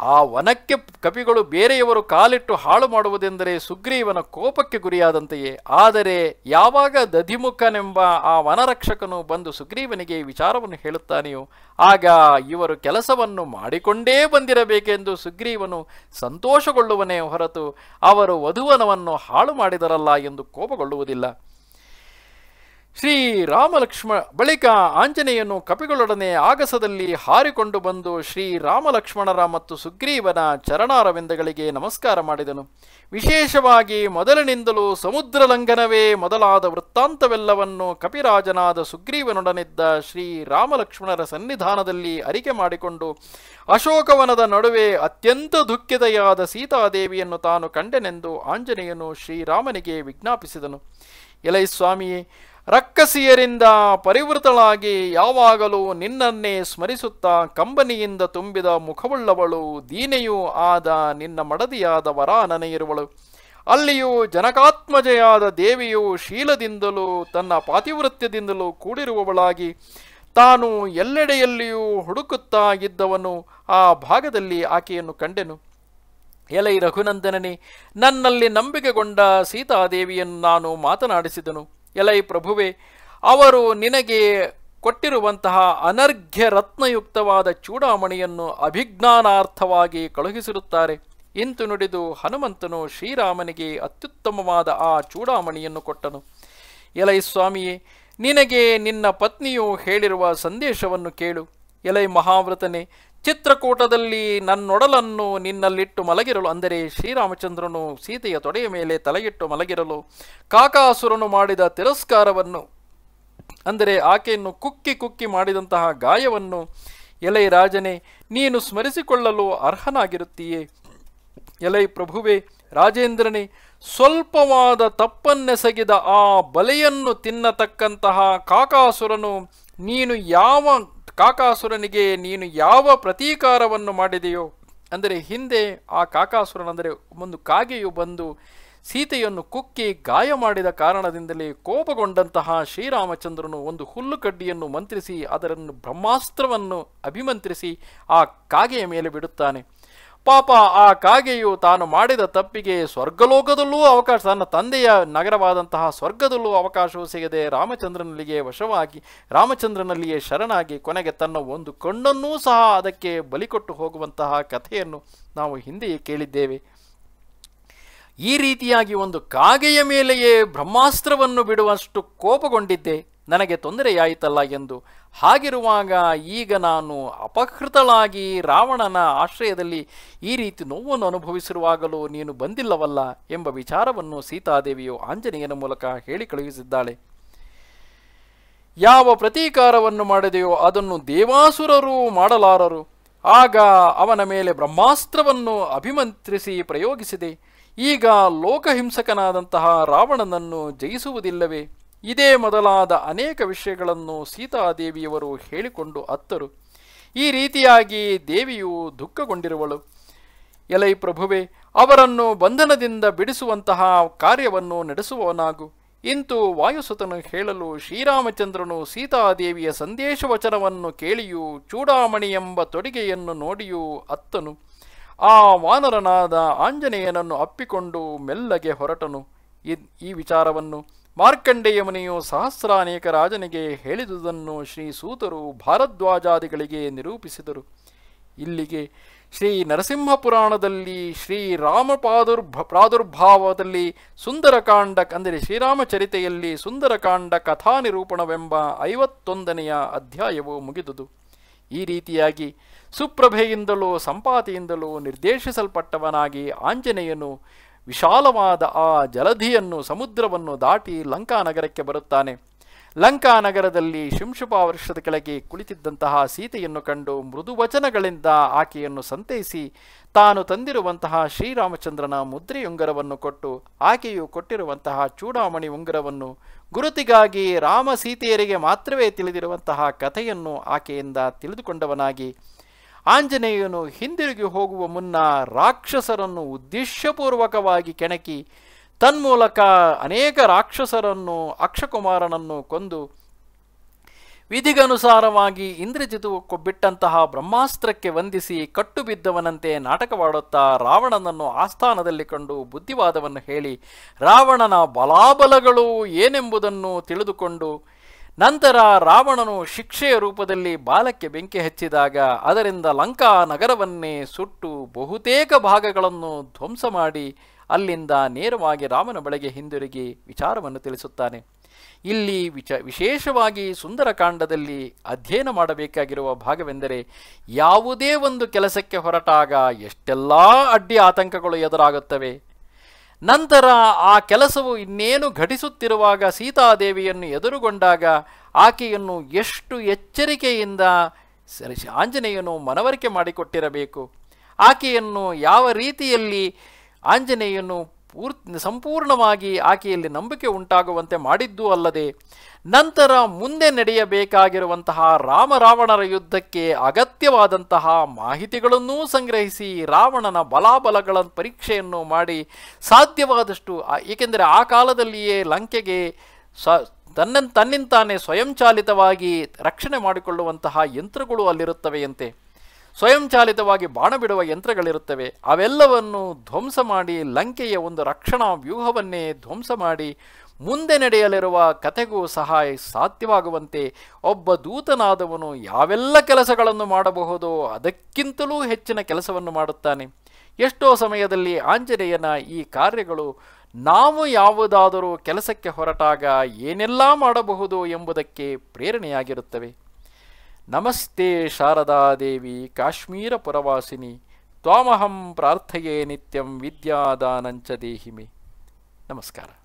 ಆ ವನಕ್ಕೆ ಕಪಿಗಳು ಬೇರೆಯವರು ಕಾಲಿಟ್ಟು ಹಾಳು ಮಾಡುವುದೆಂದರೆ ಸುಗ್ರೀವನ ಕೋಪಕ್ಕೆ ಗುರಿಯಾದಂತೆಯೇ. ಆದರೆ ಯಾವಾಗ ದಧಿಮುಖನೆಂಬ ಆ ವನರಕ್ಷಕನು ಬಂದು ಸುಗ್ರೀವನಿಗೆ ವಿಚಾರವನ್ನು ಹೇಳುತ್ತಾನೆಯೋ, ಆಗ ಇವರು ಕೆಲಸವನ್ನು ಮಾಡಿಕೊಂಡೇ ಬಂದಿರಬೇಕೆಂದು ಸುಗ್ರೀವನು ಸಂತೋಷಗೊಳ್ಳುವನೇ ಹೊರತು ಅವರು ವಧುವನವನ್ನು ಹಾಳು ಮಾಡಿದರಲ್ಲ ಎಂದು ಕೋಪಗೊಳ್ಳುವುದಿಲ್ಲ. ಶ್ರೀ ರಾಮಲಕ್ಷ್ಮ ಬಳಿಕ ಆಂಜನೇಯನು ಕಪಿಗಳೊಡನೆ ಆಗಸದಲ್ಲಿ ಹಾರಿಕೊಂಡು ಬಂದು ಶ್ರೀ ರಾಮಲಕ್ಷ್ಮಣರ ಮತ್ತು ಸುಗ್ರೀವನ ಚರಣಾರವಿಂದಗಳಿಗೆ ನಮಸ್ಕಾರ ಮಾಡಿದನು. ವಿಶೇಷವಾಗಿ ಮೊದಲಿನಿಂದಲೂ ಸಮುದ್ರ ಲಂಘನವೇ ಮೊದಲಾದ ವೃತ್ತಾಂತವೆಲ್ಲವನ್ನು ಕಪಿರಾಜನಾದ ಸುಗ್ರೀವನೊಡನಿದ್ದ ಶ್ರೀ ರಾಮಲಕ್ಷ್ಮಣರ ಸನ್ನಿಧಾನದಲ್ಲಿ ಅರಿಕೆ ಮಾಡಿಕೊಂಡು ಅಶೋಕವನದ ನಡುವೆ ಅತ್ಯಂತ ದುಃಖಿತೆಯಾದ ಸೀತಾದೇವಿಯನ್ನು ತಾನು ಕಂಡೆನೆಂದು ಆಂಜನೇಯನು ಶ್ರೀರಾಮನಿಗೆ ವಿಜ್ಞಾಪಿಸಿದನು. ಎಲೈ ಸ್ವಾಮಿಯೇ ರಕ್ಕಸಿಯರಿಂದ ಪರಿವೃತಳಾಗಿ ಯಾವಾಗಲೂ ನಿನ್ನನ್ನೇ ಸ್ಮರಿಸುತ್ತಾ ಕಂಬನಿಯಿಂದ ತುಂಬಿದ ಮುಖವುಳ್ಳವಳು, ದೀನೆಯೂ ಆದ ನಿನ್ನ ಮಡದಿಯಾದ ವರ ನನೆಯಿರುವಳು ಅಲ್ಲಿಯೂ ಜನಕಾತ್ಮಜೆಯಾದ ದೇವಿಯು ಶೀಲದಿಂದಲೂ ತನ್ನ ಪಾತಿವೃತ್ಯದಿಂದಲೂ ಕೂಡಿರುವವಳಾಗಿ ತಾನು ಎಲ್ಲೆಡೆಯಲ್ಲಿಯೂ ಹುಡುಕುತ್ತಾ ಇದ್ದವನು, ಆ ಭಾಗದಲ್ಲಿ ಆಕೆಯನ್ನು ಕಂಡೆನು. ಎಲೈ ರಘುನಂದನನೇ, ನನ್ನಲ್ಲಿ ನಂಬಿಕೆಗೊಂಡ ಸೀತಾದೇವಿಯನ್ನು ನಾನು ಮಾತನಾಡಿಸಿದನು. ಎಲೈ ಪ್ರಭುವೆ, ಅವರು ನಿನಗೆ ಕೊಟ್ಟಿರುವಂತಹ ಅನರ್ಘ್ಯ ರತ್ನಯುಕ್ತವಾದ ಚೂಡಾಮಣಿಯನ್ನು ಅಭಿಜ್ಞಾನಾರ್ಥವಾಗಿ ಕಳುಹಿಸಿರುತ್ತಾರೆ. ಇಂತು ನುಡಿದು ಹನುಮಂತನು ಶ್ರೀರಾಮನಿಗೆ ಅತ್ಯುತ್ತಮವಾದ ಆ ಚೂಡಾಮಣಿಯನ್ನು ಕೊಟ್ಟನು. ಎಲೈ ಸ್ವಾಮಿಯೇ, ನಿನಗೆ ನಿನ್ನ ಪತ್ನಿಯು ಹೇಳಿರುವ ಸಂದೇಶವನ್ನು ಕೇಳು. ಎಲೈ ಮಹಾವ್ರತನೆ ಚಿತ್ರಕೂಟದಲ್ಲಿ ನನ್ನೊಡಲನ್ನು ನಿನ್ನಲ್ಲಿಟ್ಟು ಮಲಗಿರಲು, ಅಂದರೆ ಶ್ರೀರಾಮಚಂದ್ರನು ಸೀತೆಯ ತೊಡೆಯ ಮೇಲೆ ತಲೆಯಿಟ್ಟು ಮಲಗಿರಲು, ಕಾಕಾಸುರನು ಮಾಡಿದ ತಿರಸ್ಕಾರವನ್ನು, ಅಂದರೆ ಆಕೆಯನ್ನು ಕುಕ್ಕಿ ಕುಕ್ಕಿ ಮಾಡಿದಂತಹ ಗಾಯವನ್ನು, ಎಲೈ ರಾಜನೇ, ನೀನು ಸ್ಮರಿಸಿಕೊಳ್ಳಲು ಅರ್ಹನಾಗಿರುತ್ತೀಯೇ. ಎಲೈ ಪ್ರಭುವೆ, ರಾಜೇಂದ್ರನೇ, ಸ್ವಲ್ಪವಾದ ತಪ್ಪನ್ನೆಸಗಿದ ಆ ಬಲೆಯನ್ನು ತಿನ್ನತಕ್ಕಂತಹ ಕಾಕಾಸುರನು ನೀನು ಯಾವ ಕಾಕಾಸುರನಿಗೆ ನೀನು ಯಾವ ಪ್ರತೀಕಾರವನ್ನು ಮಾಡಿದೆಯೋ, ಅಂದರೆ ಹಿಂದೆ ಆ ಕಾಕಾಸುರನಂದರೆ ಒಂದು ಕಾಗೆಯು ಬಂದು ಸೀತೆಯನ್ನು ಕುಕ್ಕಿ ಗಾಯ ಮಾಡಿದ ಕಾರಣದಿಂದಲೇ ಕೋಪಗೊಂಡಂತಹ ಶ್ರೀರಾಮಚಂದ್ರನು ಒಂದು ಹುಲ್ಲು ಕಡ್ಡಿಯನ್ನು ಮಂತ್ರಿಸಿ ಅದರನ್ನು ಬ್ರಹ್ಮಾಸ್ತ್ರವನ್ನು ಅಭಿಮಂತ್ರಿಸಿ ಆ ಕಾಗೆಯ ಮೇಲೆ ಬಿಡುತ್ತಾನೆ. ಪಾಪ ಆ ಕಾಗೆಯು ತಾನು ಮಾಡಿದ ತಪ್ಪಿಗೆ ಸ್ವರ್ಗಲೋಕದಲ್ಲೂ ಅವಕಾಶ, ತನ್ನ ತಂದೆಯ ನಗರವಾದಂತಹ ಸ್ವರ್ಗದಲ್ಲೂ ಅವಕಾಶವೂ ಸಿಗದೆ ರಾಮಚಂದ್ರನಲ್ಲಿಗೆ ವಶವಾಗಿ, ರಾಮಚಂದ್ರನಲ್ಲಿಯೇ ಶರಣಾಗಿ ಕೊನೆಗೆ ತನ್ನ ಒಂದು ಕಣ್ಣನ್ನೂ ಸಹ ಅದಕ್ಕೆ ಬಲಿಕೊಟ್ಟು ಹೋಗುವಂತಹ ಕಥೆಯನ್ನು ನಾವು ಹಿಂದೆಯೇ ಕೇಳಿದ್ದೇವೆ. ಈ ರೀತಿಯಾಗಿ ಒಂದು ಕಾಗೆಯ ಮೇಲೆಯೇ ಬ್ರಹ್ಮಾಸ್ತ್ರವನ್ನು ಬಿಡುವಷ್ಟು ಕೋಪಗೊಂಡಿದ್ದೆ. ನನಗೆ ತೊಂದರೆಯಾಯಿತಲ್ಲ ಎಂದು ಹಾಗಿರುವಾಗ ಈಗ ನಾನು ಅಪಹೃತಳಾಗಿ ರಾವಣನ ಆಶ್ರಯದಲ್ಲಿ ಈ ರೀತಿ ನೋವನ್ನು ಅನುಭವಿಸಿರುವಾಗಲೂ ನೀನು ಬಂದಿಲ್ಲವಲ್ಲ ಎಂಬ ವಿಚಾರವನ್ನು ಸೀತಾದೇವಿಯು ಆಂಜನೇಯನ ಮೂಲಕ ಹೇಳಿ ಕಳುಹಿಸಿದ್ದಾಳೆ. ಯಾವ ಪ್ರತೀಕಾರವನ್ನು ಮಾಡಿದೆಯೋ ಅದನ್ನು ದೇವಾಸುರರು ಮಾಡಲಾರರು. ಆಗ ಅವನ ಮೇಲೆ ಬ್ರಹ್ಮಾಸ್ತ್ರವನ್ನು ಅಭಿಮಂತ್ರಿಸಿ ಪ್ರಯೋಗಿಸಿದೆ. ಈಗ ಲೋಕಹಿಂಸಕನಾದಂತಹ ರಾವಣನನ್ನು ಜಯಿಸುವುದಿಲ್ಲವೇ? ಇದೇ ಮೊದಲಾದ ಅನೇಕ ವಿಷಯಗಳನ್ನು ಸೀತಾದೇವಿಯವರು ಹೇಳಿಕೊಂಡು ಅತ್ತರು. ಈ ರೀತಿಯಾಗಿ ದೇವಿಯು ದುಃಖಗೊಂಡಿರುವಳು. ಎಲೈ ಪ್ರಭುವೆ, ಅವರನ್ನು ಬಂಧನದಿಂದ ಬಿಡಿಸುವಂತಹ ಕಾರ್ಯವನ್ನು ನಡೆಸುವವನಾಗು. ಇಂತು ವಾಯುಸುತನು ಹೇಳಲು ಶ್ರೀರಾಮಚಂದ್ರನು ಸೀತಾದೇವಿಯ ಸಂದೇಶ ವಚನವನ್ನು ಕೇಳಿಯೂ ಚೂಡಾಮಣಿ ಎಂಬ ತೊಡಿಗೆಯನ್ನು ನೋಡಿಯೂ ಅತ್ತನು. ಆ ವಾನರನಾದ ಆಂಜನೇಯನನ್ನು ಅಪ್ಪಿಕೊಂಡು ಮೆಲ್ಲಗೆ ಹೊರಟನು. ಈ ವಿಚಾರವನ್ನು ಮಾರ್ಕಂಡೇಯ ಮುನಿಯು ಸಹಸ್ರಾನೇಕ ರಾಜನಿಗೆ ಹೇಳಿದುದನ್ನು ಶ್ರೀ ಸೂತರು ಭಾರದ್ವಾಜಾದಿಗಳಿಗೆ ನಿರೂಪಿಸಿದರು. ಇಲ್ಲಿಗೆ ಶ್ರೀ ನರಸಿಂಹ ಪುರಾಣದಲ್ಲಿ ಶ್ರೀ ರಾಮ ಪಾದುರ್ಭ ಪ್ರಾದುರ್ಭಾವದಲ್ಲಿ ಸುಂದರಕಾಂಡ ಅಂದರೆ ಶ್ರೀರಾಮಚರಿತೆಯಲ್ಲಿ ಸುಂದರಕಾಂಡ ಕಥಾನಿರೂಪಣವೆಂಬ ಐವತ್ತೊಂದನೆಯ ಅಧ್ಯಾಯವು ಮುಗಿದುದು. ಈ ರೀತಿಯಾಗಿ ಸುಪ್ರಭೆಯಿಂದಲೂ ಸಂಪಾತಿಯಿಂದಲೂ ನಿರ್ದೇಶಿಸಲ್ಪಟ್ಟವನಾಗಿ ಆಂಜನೇಯನು ವಿಶಾಲವಾದ ಆ ಜಲಧಿಯನ್ನು, ಸಮುದ್ರವನ್ನು ದಾಟಿ ಲಂಕಾನಗರಕ್ಕೆ ಬರುತ್ತಾನೆ. ಲಂಕಾನಗರದಲ್ಲಿ ಶಿಂಶುಪ ವರ್ಷದ ಕೆಳಗೆ ಕುಳಿತಿದ್ದಂತಹ ಸೀತೆಯನ್ನು ಕಂಡು ಮೃದು ವಚನಗಳಿಂದ ಆಕೆಯನ್ನು ಸಂತೈಸಿ ತಾನು ತಂದಿರುವಂತಹ ಶ್ರೀರಾಮಚಂದ್ರನ ಮುದ್ರೆಯುಂಗರವನ್ನು ಕೊಟ್ಟು ಆಕೆಯು ಕೊಟ್ಟಿರುವಂತಹ ಚೂಡಾಮಣಿ ಉಂಗರವನ್ನು ಗುರುತಿಗಾಗಿ ರಾಮ ಸೀತೆಯರಿಗೆ ಮಾತ್ರವೇ ತಿಳಿದಿರುವಂತಹ ಕಥೆಯನ್ನು ಆಕೆಯಿಂದ ತಿಳಿದುಕೊಂಡವನಾಗಿ ಆಂಜನೇಯನು ಹಿಂದಿರುಗಿ ಹೋಗುವ ಮುನ್ನ ರಾಕ್ಷಸರನ್ನು ಉದ್ದೇಶಪೂರ್ವಕವಾಗಿ ಕೆಣಕಿ, ತನ್ಮೂಲಕ ಅನೇಕ ರಾಕ್ಷಸರನ್ನು, ಅಕ್ಷಕುಮಾರನನ್ನು ಕೊಂದು, ವಿಧಿಗನುಸಾರವಾಗಿ ಇಂದ್ರಜಿತು ಬಿಟ್ಟಂತಹ ಬ್ರಹ್ಮಾಸ್ತ್ರಕ್ಕೆ ವಂದಿಸಿ ಕಟ್ಟು ಬಿದ್ದವನಂತೆ ನಾಟಕವಾಡುತ್ತಾ ರಾವಣನನ್ನು ಆಸ್ಥಾನದಲ್ಲಿ ಕಂಡು ಬುದ್ಧಿವಾದವನ್ನು ಹೇಳಿ, ರಾವಣನ ಬಲಾಬಲಗಳು ಏನೆಂಬುದನ್ನು ತಿಳಿದುಕೊಂಡು ನಂತರ ರಾವಣನು ಶಿಕ್ಷೆಯ ರೂಪದಲ್ಲಿ ಬಾಲಕ್ಕೆ ಬೆಂಕಿ ಹಚ್ಚಿದಾಗ ಅದರಿಂದ ಲಂಕಾ ನಗರವನ್ನೇ ಸುಟ್ಟು ಬಹುತೇಕ ಭಾಗಗಳನ್ನು ಧ್ವಂಸ ಮಾಡಿ ಅಲ್ಲಿಂದ ನೇರವಾಗಿ ರಾಮನ ಬಳಿಗೆ ಹಿಂದಿರುಗಿ ವಿಚಾರವನ್ನು ತಿಳಿಸುತ್ತಾನೆ. ಇಲ್ಲಿ ವಿಚ, ವಿಶೇಷವಾಗಿ ಸುಂದರಕಾಂಡದಲ್ಲಿ ಅಧ್ಯಯನ ಮಾಡಬೇಕಾಗಿರುವ ಭಾಗವೆಂದರೆ ಯಾವುದೇ ಒಂದು ಕೆಲಸಕ್ಕೆ ಹೊರಟಾಗ ಎಷ್ಟೆಲ್ಲ ಅಡ್ಡಿ ಆತಂಕಗಳು ಎದುರಾಗುತ್ತವೆ. ನಂತರ ಆ ಕೆಲಸವು ಇನ್ನೇನು ಘಟಿಸುತ್ತಿರುವಾಗ ಸೀತಾದೇವಿಯನ್ನು ಎದುರುಗೊಂಡಾಗ ಆಕೆಯನ್ನು ಎಷ್ಟು ಎಚ್ಚರಿಕೆಯಿಂದ ಆಂಜನೇಯನು ಮನವರಿಕೆ ಮಾಡಿಕೊಟ್ಟಿರಬೇಕು. ಆಕೆಯನ್ನು ಯಾವ ರೀತಿಯಲ್ಲಿ ಆಂಜನೇಯನು ಪೂರ್ ಸಂಪೂರ್ಣವಾಗಿ ಆಕೆಯಲ್ಲಿ ನಂಬಿಕೆ ಉಂಟಾಗುವಂತೆ ಮಾಡಿದ್ದೂ ಅಲ್ಲದೆ, ನಂತರ ಮುಂದೆ ನಡೆಯಬೇಕಾಗಿರುವಂತಹ ರಾಮರಾವಣರ ಯುದ್ಧಕ್ಕೆ ಅಗತ್ಯವಾದಂತಹ ಮಾಹಿತಿಗಳನ್ನೂ ಸಂಗ್ರಹಿಸಿ ರಾವಣನ ಬಲಾಬಲಗಳ ಪರೀಕ್ಷೆಯನ್ನು ಮಾಡಿ ಸಾಧ್ಯವಾದಷ್ಟು ಏಕೆಂದರೆ ಆ ಕಾಲದಲ್ಲಿಯೇ ಲಂಕೆಗೆ ಸ ತನ್ನ ತನ್ನಿಂತಾನೆ ಸ್ವಯಂಚಾಲಿತವಾಗಿ ರಕ್ಷಣೆ ಮಾಡಿಕೊಳ್ಳುವಂತಹ ಯಂತ್ರಗಳು ಅಲ್ಲಿರುತ್ತವೆಯಂತೆ. ಸ್ವಯಂಚಾಲಿತವಾಗಿ ಬಾಣ ಬಿಡುವ ಯಂತ್ರಗಳಿರುತ್ತವೆ. ಅವೆಲ್ಲವನ್ನು ಧ್ವಂಸ ಮಾಡಿ ಲಂಕೆಯ ಒಂದು ರಕ್ಷಣಾ ವ್ಯೂಹವನ್ನೇ ಧ್ವಂಸ ಮಾಡಿ ಮುಂದೆ ನಡೆಯಲಿರುವ ಕಥೆಗೂ ಸಹ ಸಾಧ್ಯವಾಗುವಂತೆ ಒಬ್ಬ ದೂತನಾದವನು ಯಾವೆಲ್ಲ ಕೆಲಸಗಳನ್ನು ಮಾಡಬಹುದೋ ಅದಕ್ಕಿಂತಲೂ ಹೆಚ್ಚಿನ ಕೆಲಸವನ್ನು ಮಾಡುತ್ತಾನೆ. ಎಷ್ಟೋ ಸಮಯದಲ್ಲಿ ಆಂಜನೇಯನ ಈ ಕಾರ್ಯಗಳು ನಾವು ಯಾವುದಾದರೂ ಕೆಲಸಕ್ಕೆ ಹೊರಟಾಗ ಏನೆಲ್ಲ ಮಾಡಬಹುದು ಎಂಬುದಕ್ಕೆ ಪ್ರೇರಣೆಯಾಗಿರುತ್ತವೆ. ನಮಸ್ತೆ ಶಾರದಾದೇವಿ ಕಾಶ್ಮೀರ ಪುರವಾಸಿನಿ ತ್ವಾಮಹಂ ಪ್ರಾರ್ಥಯೇ ನಿತ್ಯಂ ವಿದ್ಯಾದಾನಂಚ ದೇಹಿಮೆ. ನಮಸ್ಕಾರ.